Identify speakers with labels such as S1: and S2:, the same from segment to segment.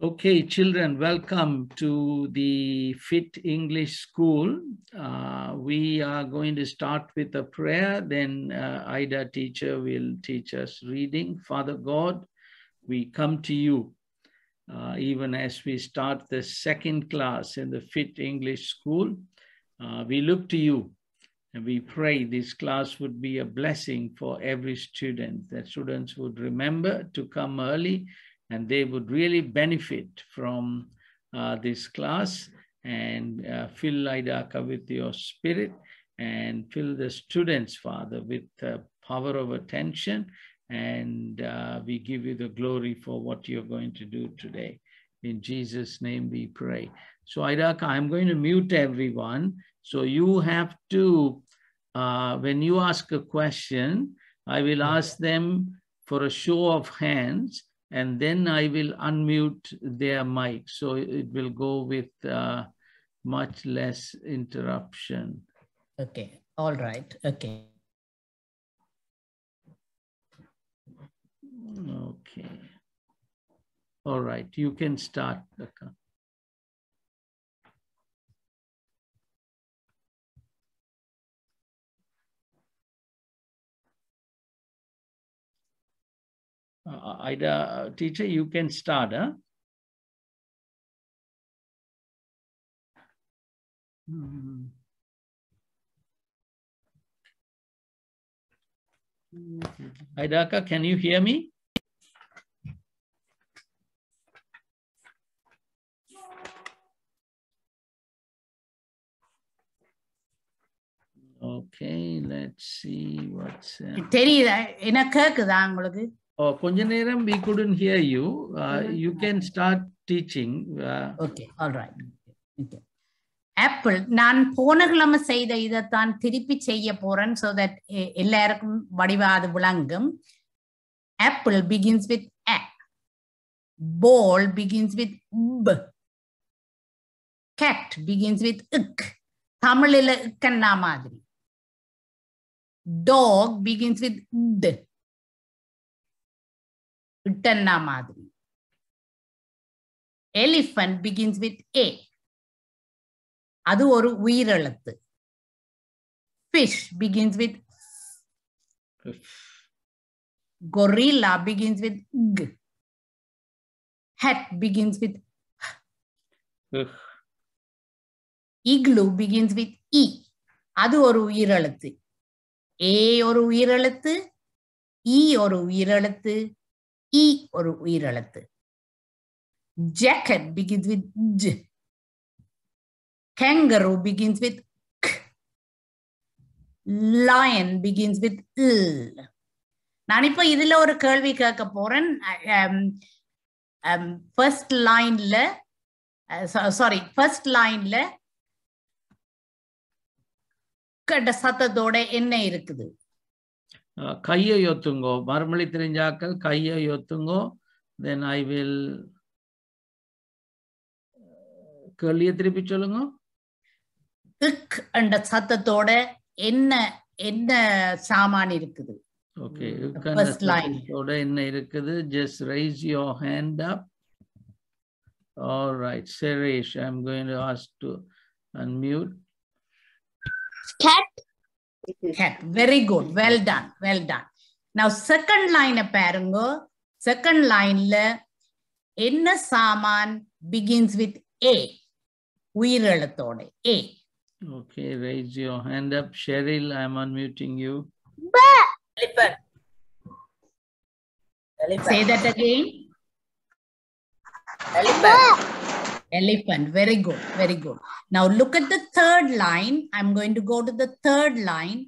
S1: Okay, children, welcome to the Fit English School. Uh, we are going to start with a prayer, then uh, Ida teacher will teach us reading. Father God, we come to you uh, even as we start the second class in the Fit English School. Uh, we look to you and we pray this class would be a blessing for every student, that students would remember to come early and they would really benefit from uh, this class and uh, fill Idaka with your spirit and fill the students, Father, with the power of attention. And uh, we give you the glory for what you're going to do today. In Jesus' name we pray. So, Idaka, I'm going to mute everyone. So, you have to, uh, when you ask a question, I will ask them for a show of hands and then I will unmute their mic. So it will go with uh, much less interruption.
S2: Okay, all right, okay.
S1: Okay. All right, you can start. Daka. Uh, Ida, teacher, you can start, huh? Hmm. Idaka, can you hear me? Okay, let's see what's. Uh...
S2: தெரியுதா எனக்கு கேக்குதா உங்களுக்கு
S1: Oh, கொஞ்ச நேரம் we couldn't hear you. Uh, you can start teaching. Uh,
S2: okay all right okay apple நான் போன கிழமை செய்த இதைத்தான் திருப்பி செய்ய போறேன் ஸோ தட் எல்லாருக்கும் வடிவா அது விளங்கும். Apple begins with a. Ball begins with b. Cat begins with ik தமிழில் இக்கன்னா மாதிரி? Dog begins with d இட்டன்னா மாதிரி. எலிஃபண்ட் பிகின்ஸ் வித் ஏ அது ஒரு உயிரெழுத்து. Fish begins with gorilla begins with g. Hat begins with
S1: ugh.
S2: igloo begins with e. அது ஒரு உயிரெழுத்து. ஏ ஒரு உயிரெழுத்து. இ ஒரு உயிரெழுத்து. இ ஒரு உயிரெழுத்து. Jacket begins with j. Kangaroo begins with k. Lion begins with l. நான் இப்ப இதுல ஒரு கேள்வி கேட்க போறேன். ஃபர்ஸ்ட் லைன்ல சாரி ஃபர்ஸ்ட் லைன்ல கட்ட சத்தத்தோட என்ன இருக்குது?
S1: கையை யோத்துங்கோ மறுமொழி தெரிஞ்சாக்கள் கையை யோத்துங்கோ தென் ஐ வில் கேள்வியை திருப்பி சொல்லுங்க.
S2: திக் என்ற சத்தத்தோட என்ன என்ன சாமான் இருக்குது?
S1: ஓகே. என்ன இருக்குது? Just raise your hand up all right Suresh I am going to ask to unmute
S3: cat
S2: cat very good well done well done now second line பாருங்க செகண்ட் லைன்ல என்ன சாமான் begins with a உயிரெழுத்தோட a
S1: Okay, raise your hand up. Cheryl, I'm unmuting you.
S3: elephant
S2: say that again
S3: elephant
S2: elephant very good very good now look at the third line i'm going to go to the third line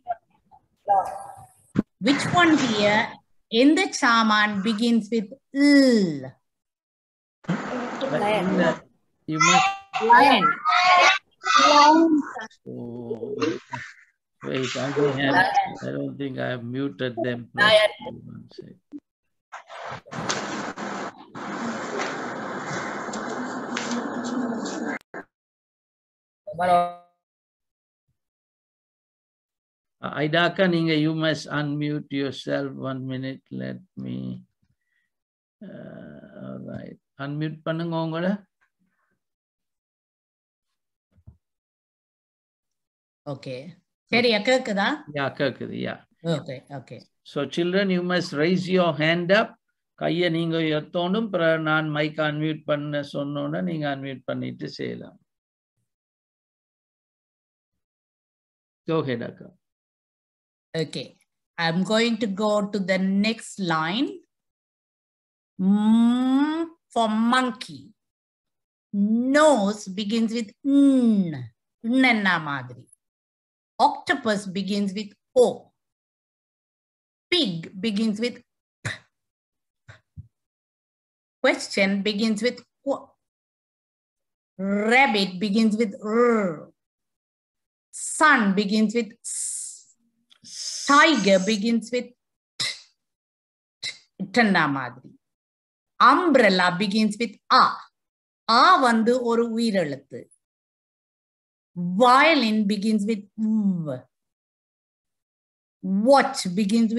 S2: which one here in the chaman begins with l
S1: But You must.
S3: lion
S1: Oh, wait, I don't have. I don't think I have muted them.
S3: Lion.
S1: properly. One sec. Aidaka, Ninga, you must unmute yourself. One minute. Let me. Uh, all right. Unmute பண்ணுங்க உங்கள
S2: okay சரியா கேக்குதா
S1: yeah கேக்குது yeah
S2: okay okay
S1: so children you must raise your hand up கையை நீங்க எத்தோணும் நான் mic unmute பண்ண சொன்னோன்னே நீங்க அன்மியூட் பண்ணிட்டு செய்யலாம் Go ahead, Akka.
S2: Okay, I'm going to go to the next line. Mm for monkey. Nose begins with n. Nanna madri. Octopus begins with O. Pig begins with Question begins with Qu. Rabbit begins with R. Sun begins with S. Tiger begins with T. இட்டன்னா மாதிரி umbrella begins with a ஆ வந்து ஒரு உயிரெழுத்து violin begins with v watch begins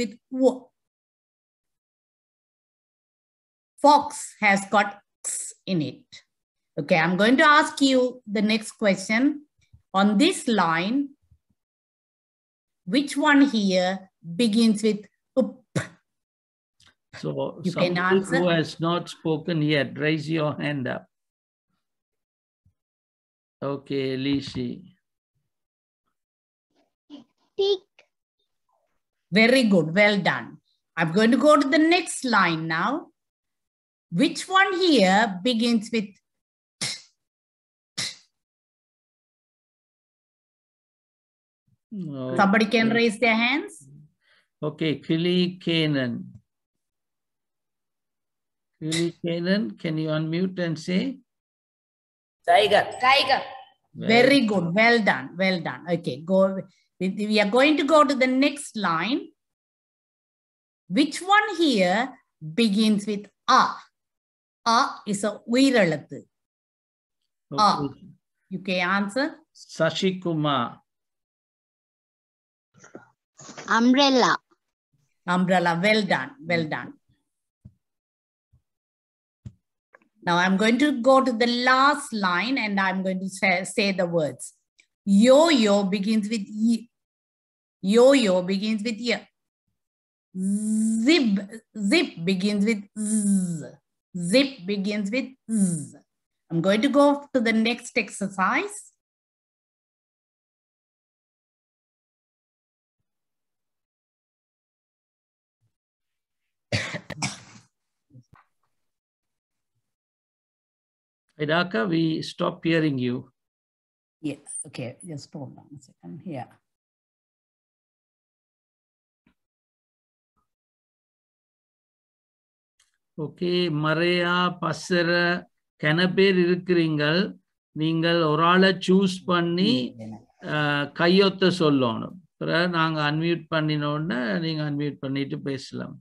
S2: fox has got x in it okay i'm going to ask you the next question on this line which one here begins with up
S1: So
S2: You can answer.
S1: who has not spoken yet, raise your hand up. Okay, Lishi.
S3: Tick.
S2: Very good. Well done. I'm going to go to the next line now. Which one here begins with somebody can raise their hands?
S1: Okay, Kili Kanan. Kili Kanan, can you unmute and say?
S3: Tiger. Tiger.
S2: Very good. Well done. Well done. Okay, go. We we are going to go to the next line. Which one here begins with A? Ah, is a Uiralathu.
S1: Okay.
S2: Ah, You can answer.
S1: Sashi Kumar.
S3: Umbrella.
S2: Umbrella. Well done. Well done. Now I'm going to go to the last line and I'm going to say, say the words. Yo-yo begins with Y. Yo-yo begins with Y. Zip, zip begins with Z. Zip begins with Z. I'm going to go to the next exercise.
S1: Idaka, we stop hearing you.
S2: Yes, okay, just hold on a second here.
S1: Okay மறையா பசர கன பேர் இருக்கிறீங்கள். நீங்கள் ஒரு ஆளை choose பண்ணி கையொத்த சொல்லணும். பிறகு நாங்க அன்மியூட் பண்ணினோடனே நீங்க அன்மியூட் பண்ணிட்டு பேசலாம்.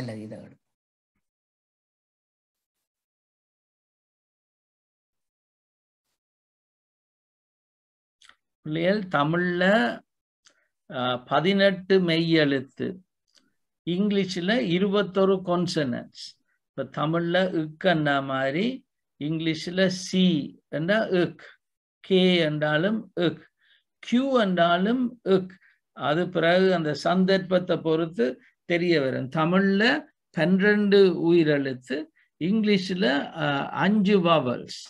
S2: இல்ல இதை எடு.
S1: தமிழ்ல பதினெட்டு பதினெட்டு மெய்யெழுத்து. இங்கிலீஷில் இருபத்தொரு கொன்செனன்ஸ் இப்போ தமிழில் தமிழ்ல இக்கன்னா மாதிரி இங்கிலீஷில் சி என்றால் இக் கே என்றாலும் இக் கியூ என்றாலும் இக். அது பிறகு அந்த சந்தர்ப்பத்தை பொறுத்து தெரிய வரும். தமிழில் பன்னிரண்டு உயிரெழுத்து இங்கிலீஷில் அஞ்சு vowels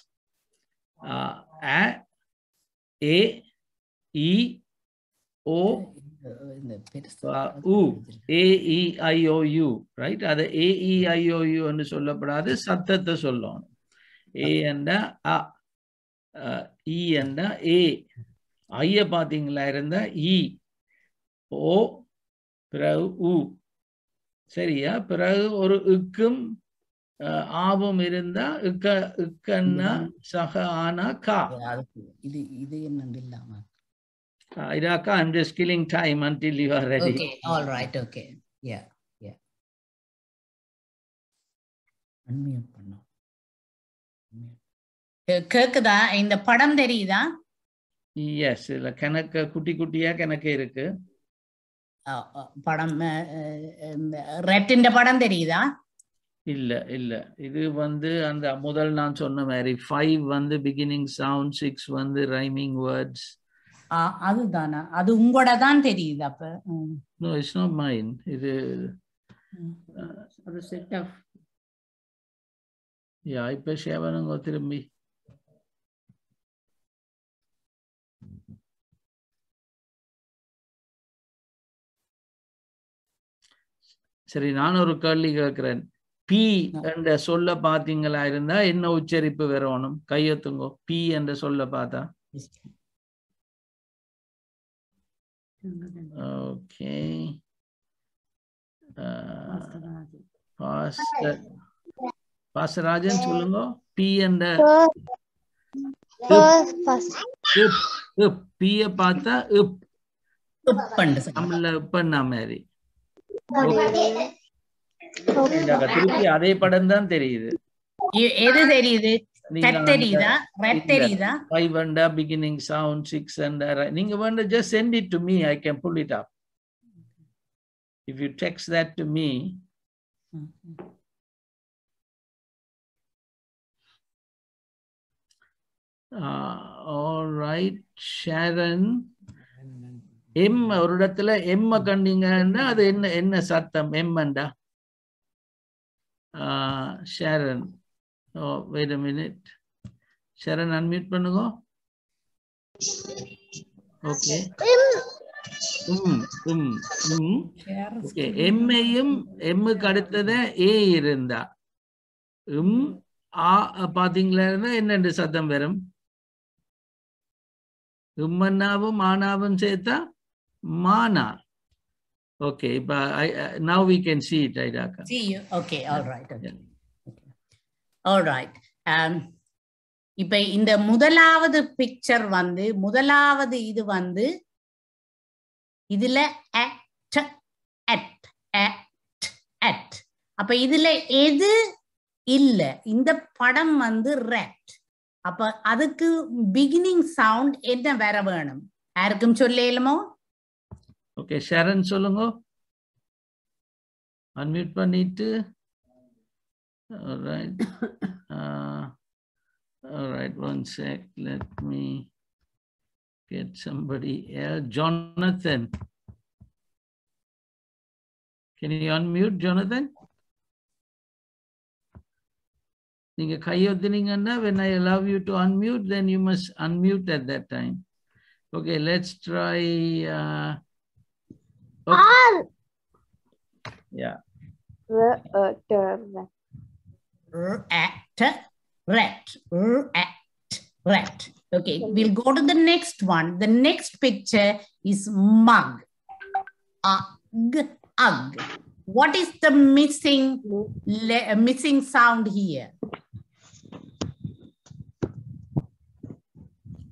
S1: A E O U. A E I O U right அதை ஏஇஐஓயுன்னு சொல்லப்படாது சத்தத்தை சொல்லணும். ஏ என்றா அ இ என்றா ஏ. ஐய பார்த்தீங்களா இருந்தா இ ஓ பிறகு உ. சரியா? பிறகு ஒரு இக்கும் ஆவும் இருந்தா இக்க இக்கன்னா சக ஆனா கா.
S2: இது இது என்னன்னு இல்லாம
S1: Uh, Iraka, I'm just killing time until you are ready.
S2: Okay, all right, okay. Yeah, yeah. Unmute. கே- கேக்குதா இந்த படம் தெரியுதா
S1: எஸ் இதுல கணக்க குட்டி குட்டியா கணக்கு இருக்கு
S2: படம் ரெட்டின் படம் தெரியுதா
S1: இல்ல இல்ல இது வந்து அந்த முதல் நான் சொன்ன மாதிரி ஃபைவ் வந்து பிகினிங் சவுண்ட் சிக்ஸ் வந்து ரைமிங் வேர்ட்ஸ்
S2: அதுதானா? அது உங்களோட தான் தெரியுது அப்ப.
S1: நோ இட்ஸ் நாட் மைன் இது.
S2: அது செட் ஆஃப்
S1: யா இப்ப சேவனுங்க திரும்பி சரி நான் ஒரு கேள்வி கேட்கிறேன். பி என்ற சொல்ல பாத்தீங்களா இருந்தா என்ன உச்சரிப்பு வரணும்? கையெத்துங்கோ. பி என்ற சொல்ல பார்த்தா? ஓகே பாஸ்டர் பாஸ்டராஜன் சொல்லுங்க. பி என்ற பிய பார்த்தா இப். தமிழ்ல மாதிரி. திருப்பி அதே படம் தான் தெரியுது
S2: எது தெரியுது?
S1: நீங்க
S2: ரெட்
S1: அந்த
S2: தெரியுதா ரெட்
S1: இல்ல.
S2: தெரியுதா
S1: five and a beginning sound, six and a, ri- நீங்க வந்து just send it to me, I can pull it up. If you text that to me,
S2: ம், ம்.
S1: uh, all right, Sharon. M ஒரு இடத்துல எம்ம கண்டீங்கன்னா அது என்ன என்ன சத்தம் எம்மண்டா Sharon oh wait a minute Sharon unmute பண்ணுங்க. ஓகே உம் உம் உம் ஓகே எம்மையும் எம்முக்கு அடுத்தத ஏ இருந்தா. உம் ஆ பாத்தீங்களா இருந்தா என்னண்டு சத்தம் வரும்? உம்மன்னாவும் ஆனாவும் சேர்த்தா மானா. ஓகே இப்ப now we can see it ஐடாக்கா
S2: all right. Okay. Okay. All right um, இப்ப இந்த முதலாவது பிக்சர் வந்து முதலாவது இது வந்து இதுல at அட் at அப்ப இதுல எது இல்ல? இந்த படம் வந்து ரெட் அப்ப அதுக்கு பிகினிங் சவுண்ட் என்ன வேற வேணும்? யாருக்கும் சொல்லேலுமோ
S1: ஓகே ஷரன் சொல்லுங்க. அன்மியூட் பண்ணிட்டு. alright uh, alright one sec let me get somebody else jonathan can you unmute jonathan நீங்க கையொத்துனீங்கன்னா when i allow you to unmute then you must unmute at that time okay let's try uh, okay. yeah
S2: at rat at rat okay we'll go to the next one the next picture is mug ug ug what is the missing uh, missing sound here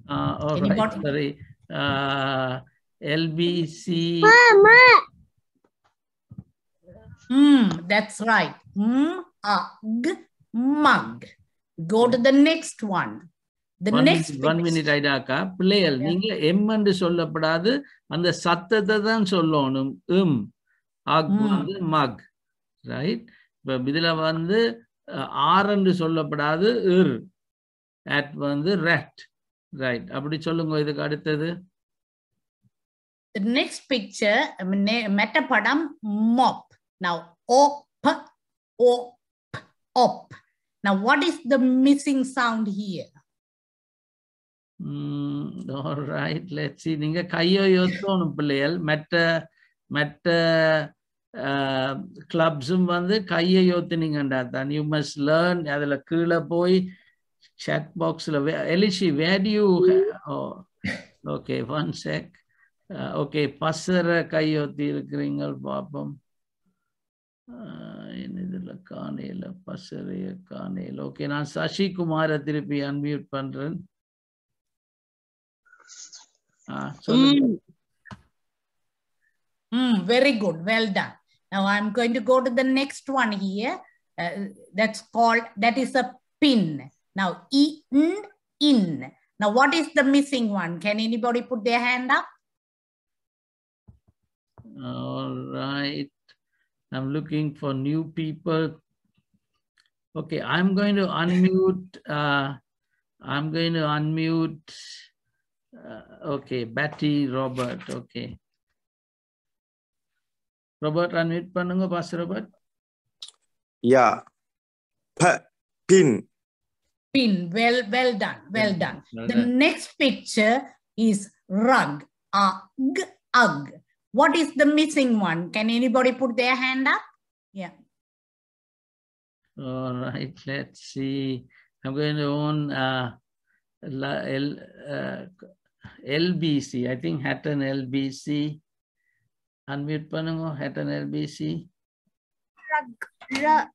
S1: Uh, all right,
S2: Anybody?
S1: sorry. Uh, LBC.
S2: Hmm, that's right. Mm, ug, mug. Go to the next one. The
S1: One
S2: next
S1: minute, one minute ஐடாக்கா பிள்ளைகள் நீங்க M என்று சொல்லப்படாது. அந்த சத்தத்தை தான் சொல்லணும். இம் அக். வந்து மக். ரைட் இப்ப இதுல வந்து ஆர் என்று சொல்லப்படாது இர். அட் வந்து ரெட் ரைட் அப்படி சொல்லுங்க இதுக்கு அடுத்தது.
S2: The next picture, I mean, ne- metapadam mop. Op. Now, what is the missing sound here?
S1: Hmm, all right, let's see. நீங்க கையோ யோத்தணும் பிள்ளைகள். மற்ற மற்ற uh, கிளப்ஸும் வந்து கையை யோத்துனீங்கண்டா தான் யூ மஸ்ட் லேர்ன் அதுல கீழே போய் chat பாக்ஸில் எலிஷி where you okay one check okay பசர கையொத்தி இருக்கிறீங்க பார்ப்போம் என்ன uh, இதுல காணையில பசறைய காணையில ஓகே நான் சசிகுமாரை திருப்பி அன்மியூட் பண்றேன் ஆ சொல்லுங்க
S2: Hmm, very good. Well done. Now, I'm going to go to the next one here. Uh, that's called, that is a pin. Now, in, in. Now, what is the missing one? Can anybody put their hand up?
S1: All right. I'm looking for new people. Okay, I'm going to unmute. Uh, I'm going to unmute. Uh, okay, Betty Robert. Okay. Robert, unmute பண்ணுங்க Pastor Robert.
S4: Yeah. P pin.
S2: Pin. Well, well done. Well done.
S1: Well
S2: The
S1: done.
S2: next picture is rug. Ug, ug. What is the missing one? Can anybody put their hand up? Yeah.
S1: All right, let's see. I'm going to own uh, L, uh, LBC. I think Hatton LBC. Unmute Panamo, Hatton LBC.
S2: Rug.
S1: Rug.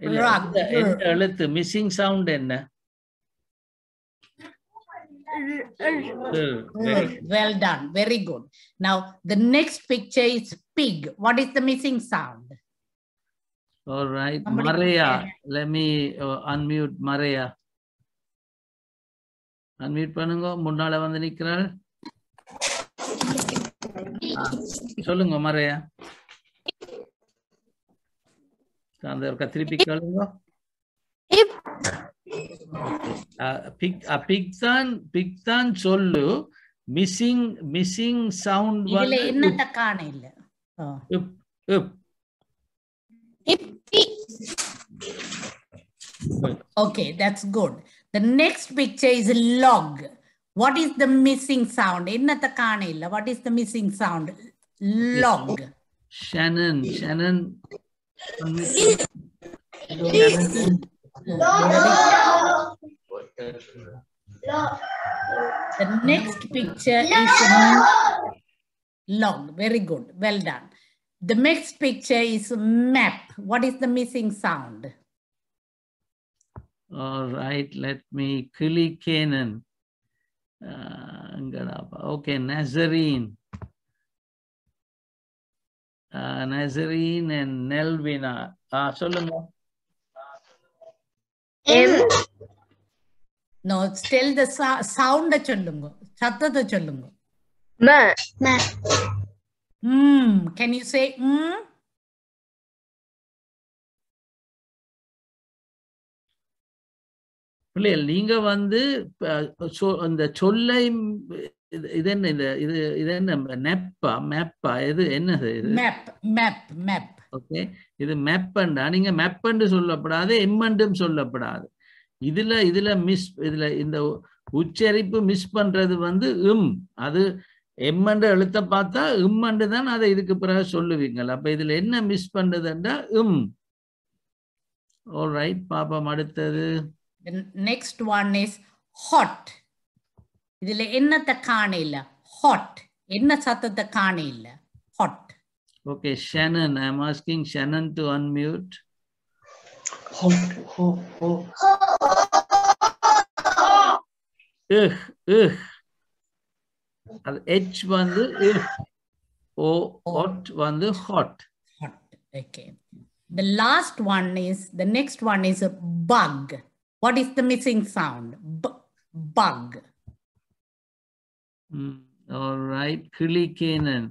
S1: Rug. Missing sound.
S2: Enna. Well done. Very good. Now, the next picture is pig. What is the missing sound?
S1: All right,
S2: Somebody
S1: Maria. Let me uh, unmute Maria. Unmute பண்ணுங்க முன்னால வந்து நிக்கிறாள் சொல்லுங்க மறையா திருப்பி கேளுங்க big big தான் big தான் சொல்லு missing missing sound
S2: இதுல
S1: வந்து
S2: என்னத்த காண இல்ல ஓ.
S1: Up up
S2: Okay, that's good. The next picture is log. What is the missing sound? என்னத்த காண இல்ல What is the missing sound? Log.
S1: Shannon Shannon unmute.
S2: The next picture is log. Very good. Well done. The next picture is map. What is the missing sound?
S1: All right, let me Kili Canaan. Uh, Angadapa. okay, Nazarene. Uh, Nazarene and Nelvina. Ah, சொல்லுங்க
S2: No, still the sou- sound சொல்லுங்க சத்தத்தை சொல்லுங்க Mm. Can you say mm?
S1: பிள்ளைகள் நீங்க வந்து அஹ், சொ- இந்த சொல்லை இது என்ன இந்த இது இது என்ன நெப்பா மேப்பா இது என்னது இது
S2: Map, map, map.
S1: ஓகே இது மெப்பண்டா. நீங்க மெப்பண்டு சொல்லப்படாது எம்மண்டும் சொல்லப்படாது. இதுல இதுல மிஸ் இதுல இந்த உச்சரிப்பு மிஸ் பண்றது வந்து இம். அது எம்மண்டு எழுத்த பார்த்தா இம்மண்டு தான் அதை இதுக்கு பிறகு சொல்லுவீங்கள். அப்ப இதுல என்ன மிஸ் பண்றதுன்றா இம். ரைட் பாப்பம் அடுத்தது.
S2: நெக்ஸ்ட் ஒன் இஸ் ஹாட் இதுல என்னத்தை காண இல்ல? ஹாட் என்ன சத்தத்தை காண இல்ல? hot.
S1: Okay Shannon I am asking Shannon to unmute இஹ் இஹ் அது எச் வந்து இஹ் ஓ ஒட் வந்து hot
S2: Hot. Okay. The last one is, the next one is a bug. What is the missing sound? B- bug.
S1: all right கிளிகேனன்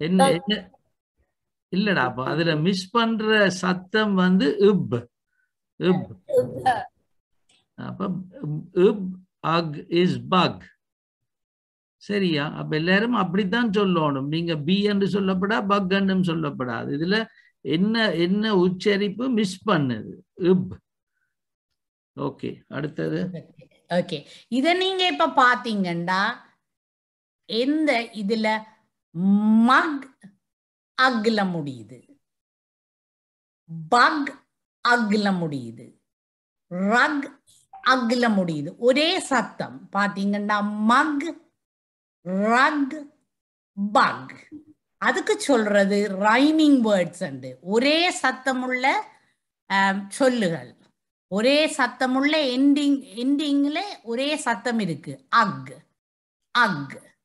S1: என்ன என்ன? இல்லடா அப்ப அதுல miss பண்ற சத்தம் வந்து இப். இப். அப்ப இப் அக் இஸ் பக். சரியா? அப்ப எல்லாரும் அப்படித்தான் சொல்லணும். நீங்க பி என்று சொல்லப்படா பக் என்றும் சொல்லப்படாது. இதுல என்ன என்ன உச்சரிப்பு மிஸ் பண்ணுது? இப். ஓகே அடுத்தது.
S2: ஓகே. இத நீங்க இப்ப பாத்தீங்கன்னா எந்த இதுல மக் அக்ல முடியுது? பக் அக்ல முடியுது. ரக் அக்ல முடியுது. ஒரே சத்தம். பாத்தீங்கன்னா மக் ரக் பக். அதுக்கு சொல்றது ரைமிங் வேர்ட்ஸ் அண்டு ஒரே சத்தமுள்ள சொல்லுகள். ஒரே சத்தமுள்ள எண்டிங் எண்டிங்ல ஒரே சத்தம் இருக்கு. அக். அக்.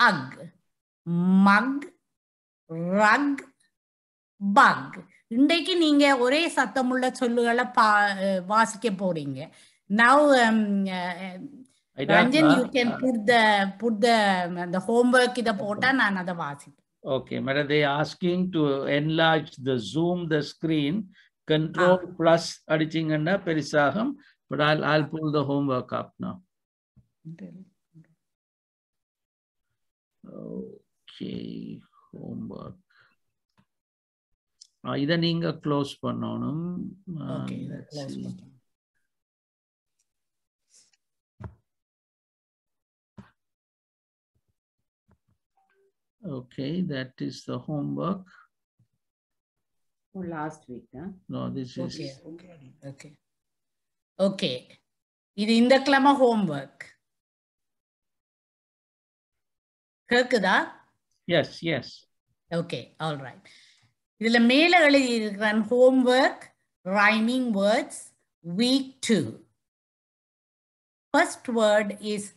S2: அக் மக் ரக் பக் இன்றைக்கு நீங்க ஒரே சத்தமுள்ள சொல்லுகளை பா வாசிக்க போறீங்க now Ranjan you can put the put the அந்த ஹோம்ஒர்க் இதை போட்டா நான் அதை வாசிப்பேன்
S1: Okay, madam, they asking to enlarge the zoom the screen. Control plus அடிச்சீங்கன்னா பெருசாகும். But I'll I'll pull the homework up now. Okay, homework. ஆ, இதை நீங்க close பண்ணணும் Um,
S2: okay
S1: let's see. Okay, that is the homework.
S5: Oh, last week, huh?
S1: No, this is
S2: okay okay okay இது இந்த கிழமை homework கேக்குதா?
S1: Yes, yes.
S2: Okay all right இதுல மேல எழுதி இருக்கிறான் homework rhyming words week two first word is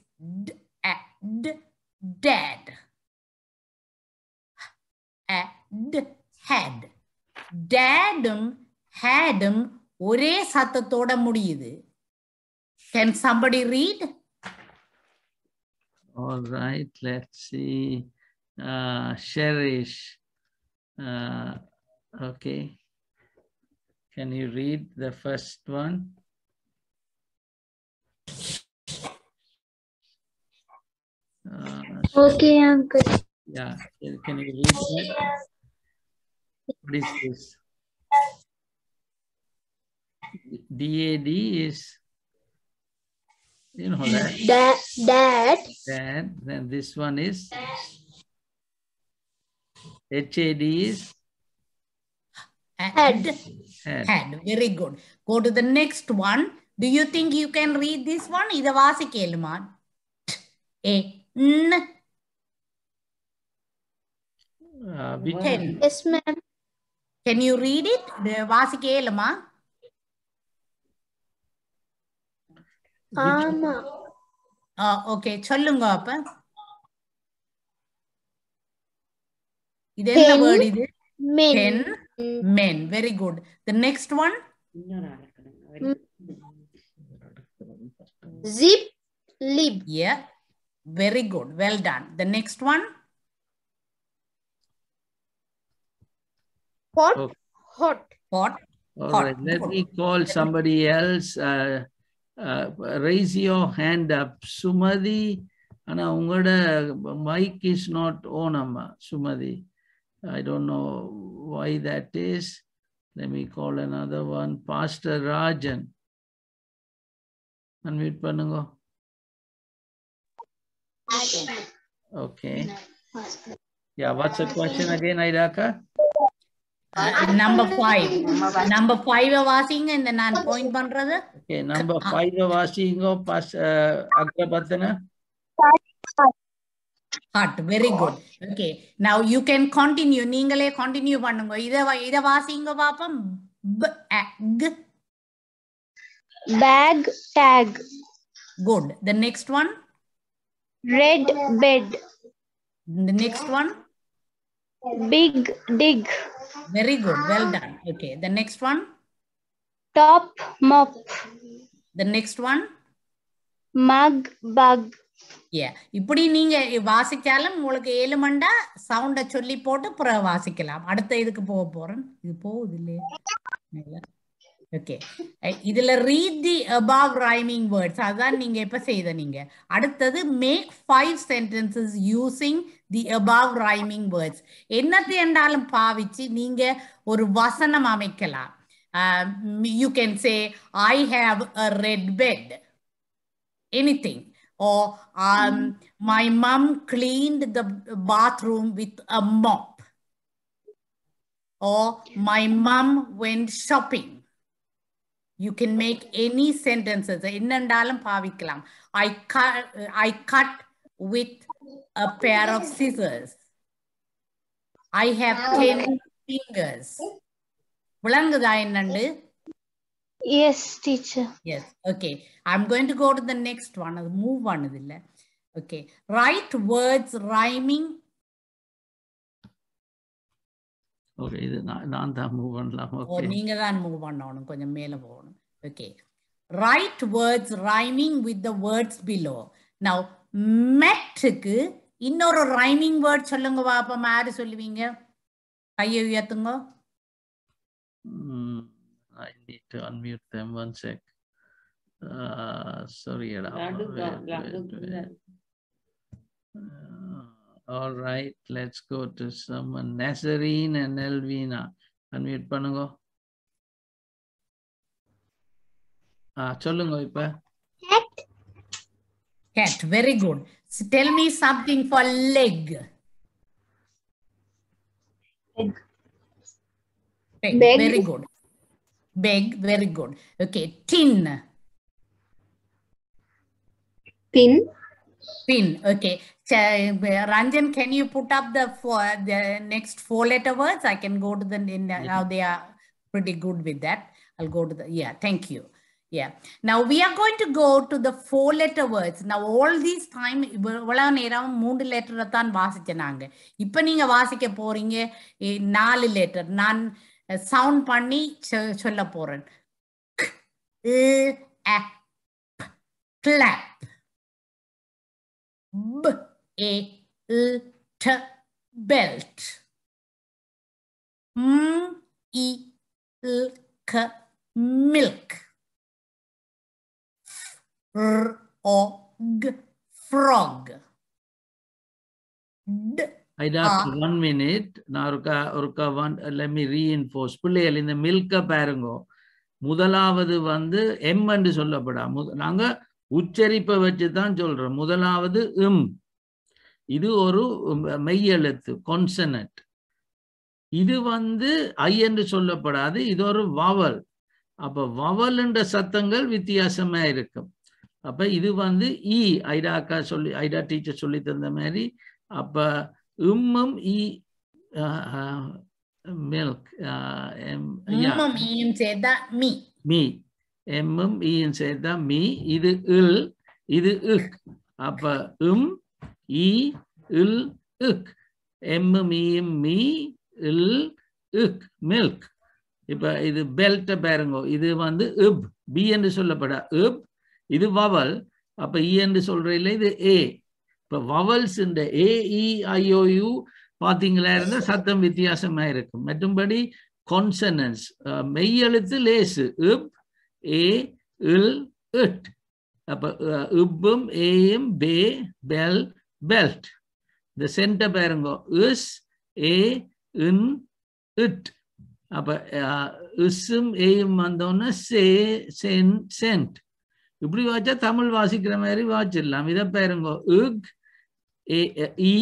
S2: date hate டேடும் ஹேடும் ஒரே சத்தத்தோட முடியுது. Can somebody read
S1: All right, let's see. Uh, Cherish. Uh, okay. Can you read the first one? Uh,
S3: Okay, uncle.
S1: Yeah, can you read that? What is this? DAD is, you know that,
S3: Dad, dad,
S1: that, then this one is HAD is
S2: Had.
S1: had.
S2: Had. Very good. Go to the next one. Do you think you can read this one? இத வாசிக்கலுமா ஏ n
S1: Uh, which,
S2: ten.
S3: yes, ma'am.
S2: Can you read it? வாசிக்கலுமா
S3: ஆமா
S2: okay சொல்லுங்க அப்ப இது என்ன
S3: Ten.
S2: Word இது
S3: men
S2: ten men very good the next one
S5: இன்னொரு ஆளுக்கணுங்க. Very
S3: zip lip
S2: yeah very good well done the next one
S3: hot
S1: Okay.
S3: hot
S2: hot
S1: all
S2: Hot.
S1: right, let me call somebody else. Uh, uh, raise your hand up. Sumadi, Anna, உங்களோட mic is not on, amma, Sumadi. I don't know why that is. Let me call another one. Pastor Rajan. Unmute பண்ணுங்க. Okay. Yeah, what's the question again, Aidaka?
S2: Number five number five வாசிங்க இந்த நான் point பண்றது
S1: Okay, number five வாசிங்கோ பாஸ் அக்ரபத்தன.
S2: hot very good okay now you can continue நீங்களே continue பண்ணுங்க இத இத வாசிங்க பாப்போம் bag
S3: tag
S2: good the next one
S3: red bed
S2: the next one
S3: big dig
S2: very good. Well done. Okay the next one?
S3: Top mop.
S2: The next one?
S3: Mug bug.
S2: Yeah. இப்படி நீங்க வாசிச்சாலும் உங்களுக்கு ஏழுமண்டா சவுண்ட சொல்லி போட்டு பிறகு வாசிக்கலாம். அடுத்த இதுக்கு போக போறேன். இது போகுது இல்லையா? ஓகே இதுல read the above rhyming words அதான் நீங்க இப்ப செய்த நீங்க அடுத்தது make five sentences using the above rhyming words என்னத்தை என்றாலும் பாவிச்சு நீங்க ஒரு வசனம் அமைக்கலாம் you can say I have a red bed anything or um, my mom cleaned the bathroom with a mop or my mom went shopping You can make any sentences என்னண்டாலும் பாவிக்கலாம் i cut i cut with a pair of scissors i have 10 fingers விளங்குதா என்னண்டு
S3: yes teacher
S2: Yes. Okay. I'm going to go to the next one. அது move ஆனதில்ல. Okay. Write words rhyming.
S1: Okay இது நான் தான் move பண்ணலாம் okay
S2: நீங்க தான் மூவ் பண்ணணும் கொஞ்சம் மேல போகணும் okay right words rhyming with the words below now மெட்டுக்கு இன்னொரு ரைமிங் வேர்ட் சொல்லுங்க பாப்போம் யாரு சொல்லுவீங்க கையை உயர்த்துங்க
S1: Mm, I need to unmute them one sec. Uh, sorry.
S5: லடுகா
S1: Wait, wait. Uh, all right, let's go to someone. Nazarene and Elvina. Unmute பண்ணுங்க. சொல்லுங்க இப்ப
S2: cat very good So tell me something for leg Beg,
S3: Beg.
S2: very good beg very good okay tin
S3: Pin.
S2: pin okay Ch- ranjan can you put up the four the next four letter words i can go to the in the- now they are pretty good with that i'll go to the yeah thank you Yeah now we are going to go to the four letter words now all these time இவ்வளவு நேரம் மூன்று லெட்டரை தான் வாசிச்சேன் நாங்க இப்ப நீங்க வாசிக்க போறீங்க நாலு லெட்டர் நான் சவுண்ட் பண்ணி சொல்ல போறேன் clap B A L T belt. M E L K milk. R O G frog. D ஆ.
S1: ஒன் மினிட் நான் ஒருக்கா ஒருக்கா ஒன் லெட் மீ ரீஇன்ஃபோர்ஸ் பிள்ளைகள் இந்த மில்க பாருங்க. முதலாவது வந்து எம் என்று சொல்லப்படா. நாங்க உச்சரிப்பை வச்சு தான் சொல்றோம். முதலாவது இம் இது ஒரு மெய்யெழுத்து கொன்சனட் இது வந்து ஐ என்று சொல்லப்படாது. இது ஒரு வவல் அப்ப வவல் என்ற சத்தங்கள் வித்தியாசமா இருக்கும். அப்ப இது வந்து இ ஐடாக்கா சொல்லி ஐடா டீச்சர் சொல்லி தந்த மாதிரி அப்ப இம்மும் இ மில்க். மீ. எம்மும் ஈயும் சேர்த்தா மீ. இது இல் இது இக். அப்ப இம் ஈ இல் இக். எம்மும் ஈயும் மீ இல் இக் மில்க் இப்ப இது பெல்ட்ட பாருங்க. இது வந்து இப். பி என்று சொல்லப்பட இப் இது வவல் அப்ப இ என்று சொல்றதுல இது ஏ இப்ப வவல்ஸ் இந்த ஏ இ ஐஓயு பாத்தீங்களா இருந்தா சத்தம் வித்தியாசமா இருக்கும். மற்றும்படி கான்சனன்ஸ் மெய்யெழுத்து லேசு. இப் ஏ இல் இட். அப்ப இப்பும் ஏயும் பே பெல் பெல்ட் இந்த சென்டர் பாருங்க. Is A in it. அப்ப இஸ்ஸும் ஏயும் வந்தோன்னா சே சென் சென்ட். இப்படி வாச்சா தமிழ் வாசிக்கிற மாதிரி வாச்சிடலாம் இதை பாருங்க இக் ஏ இ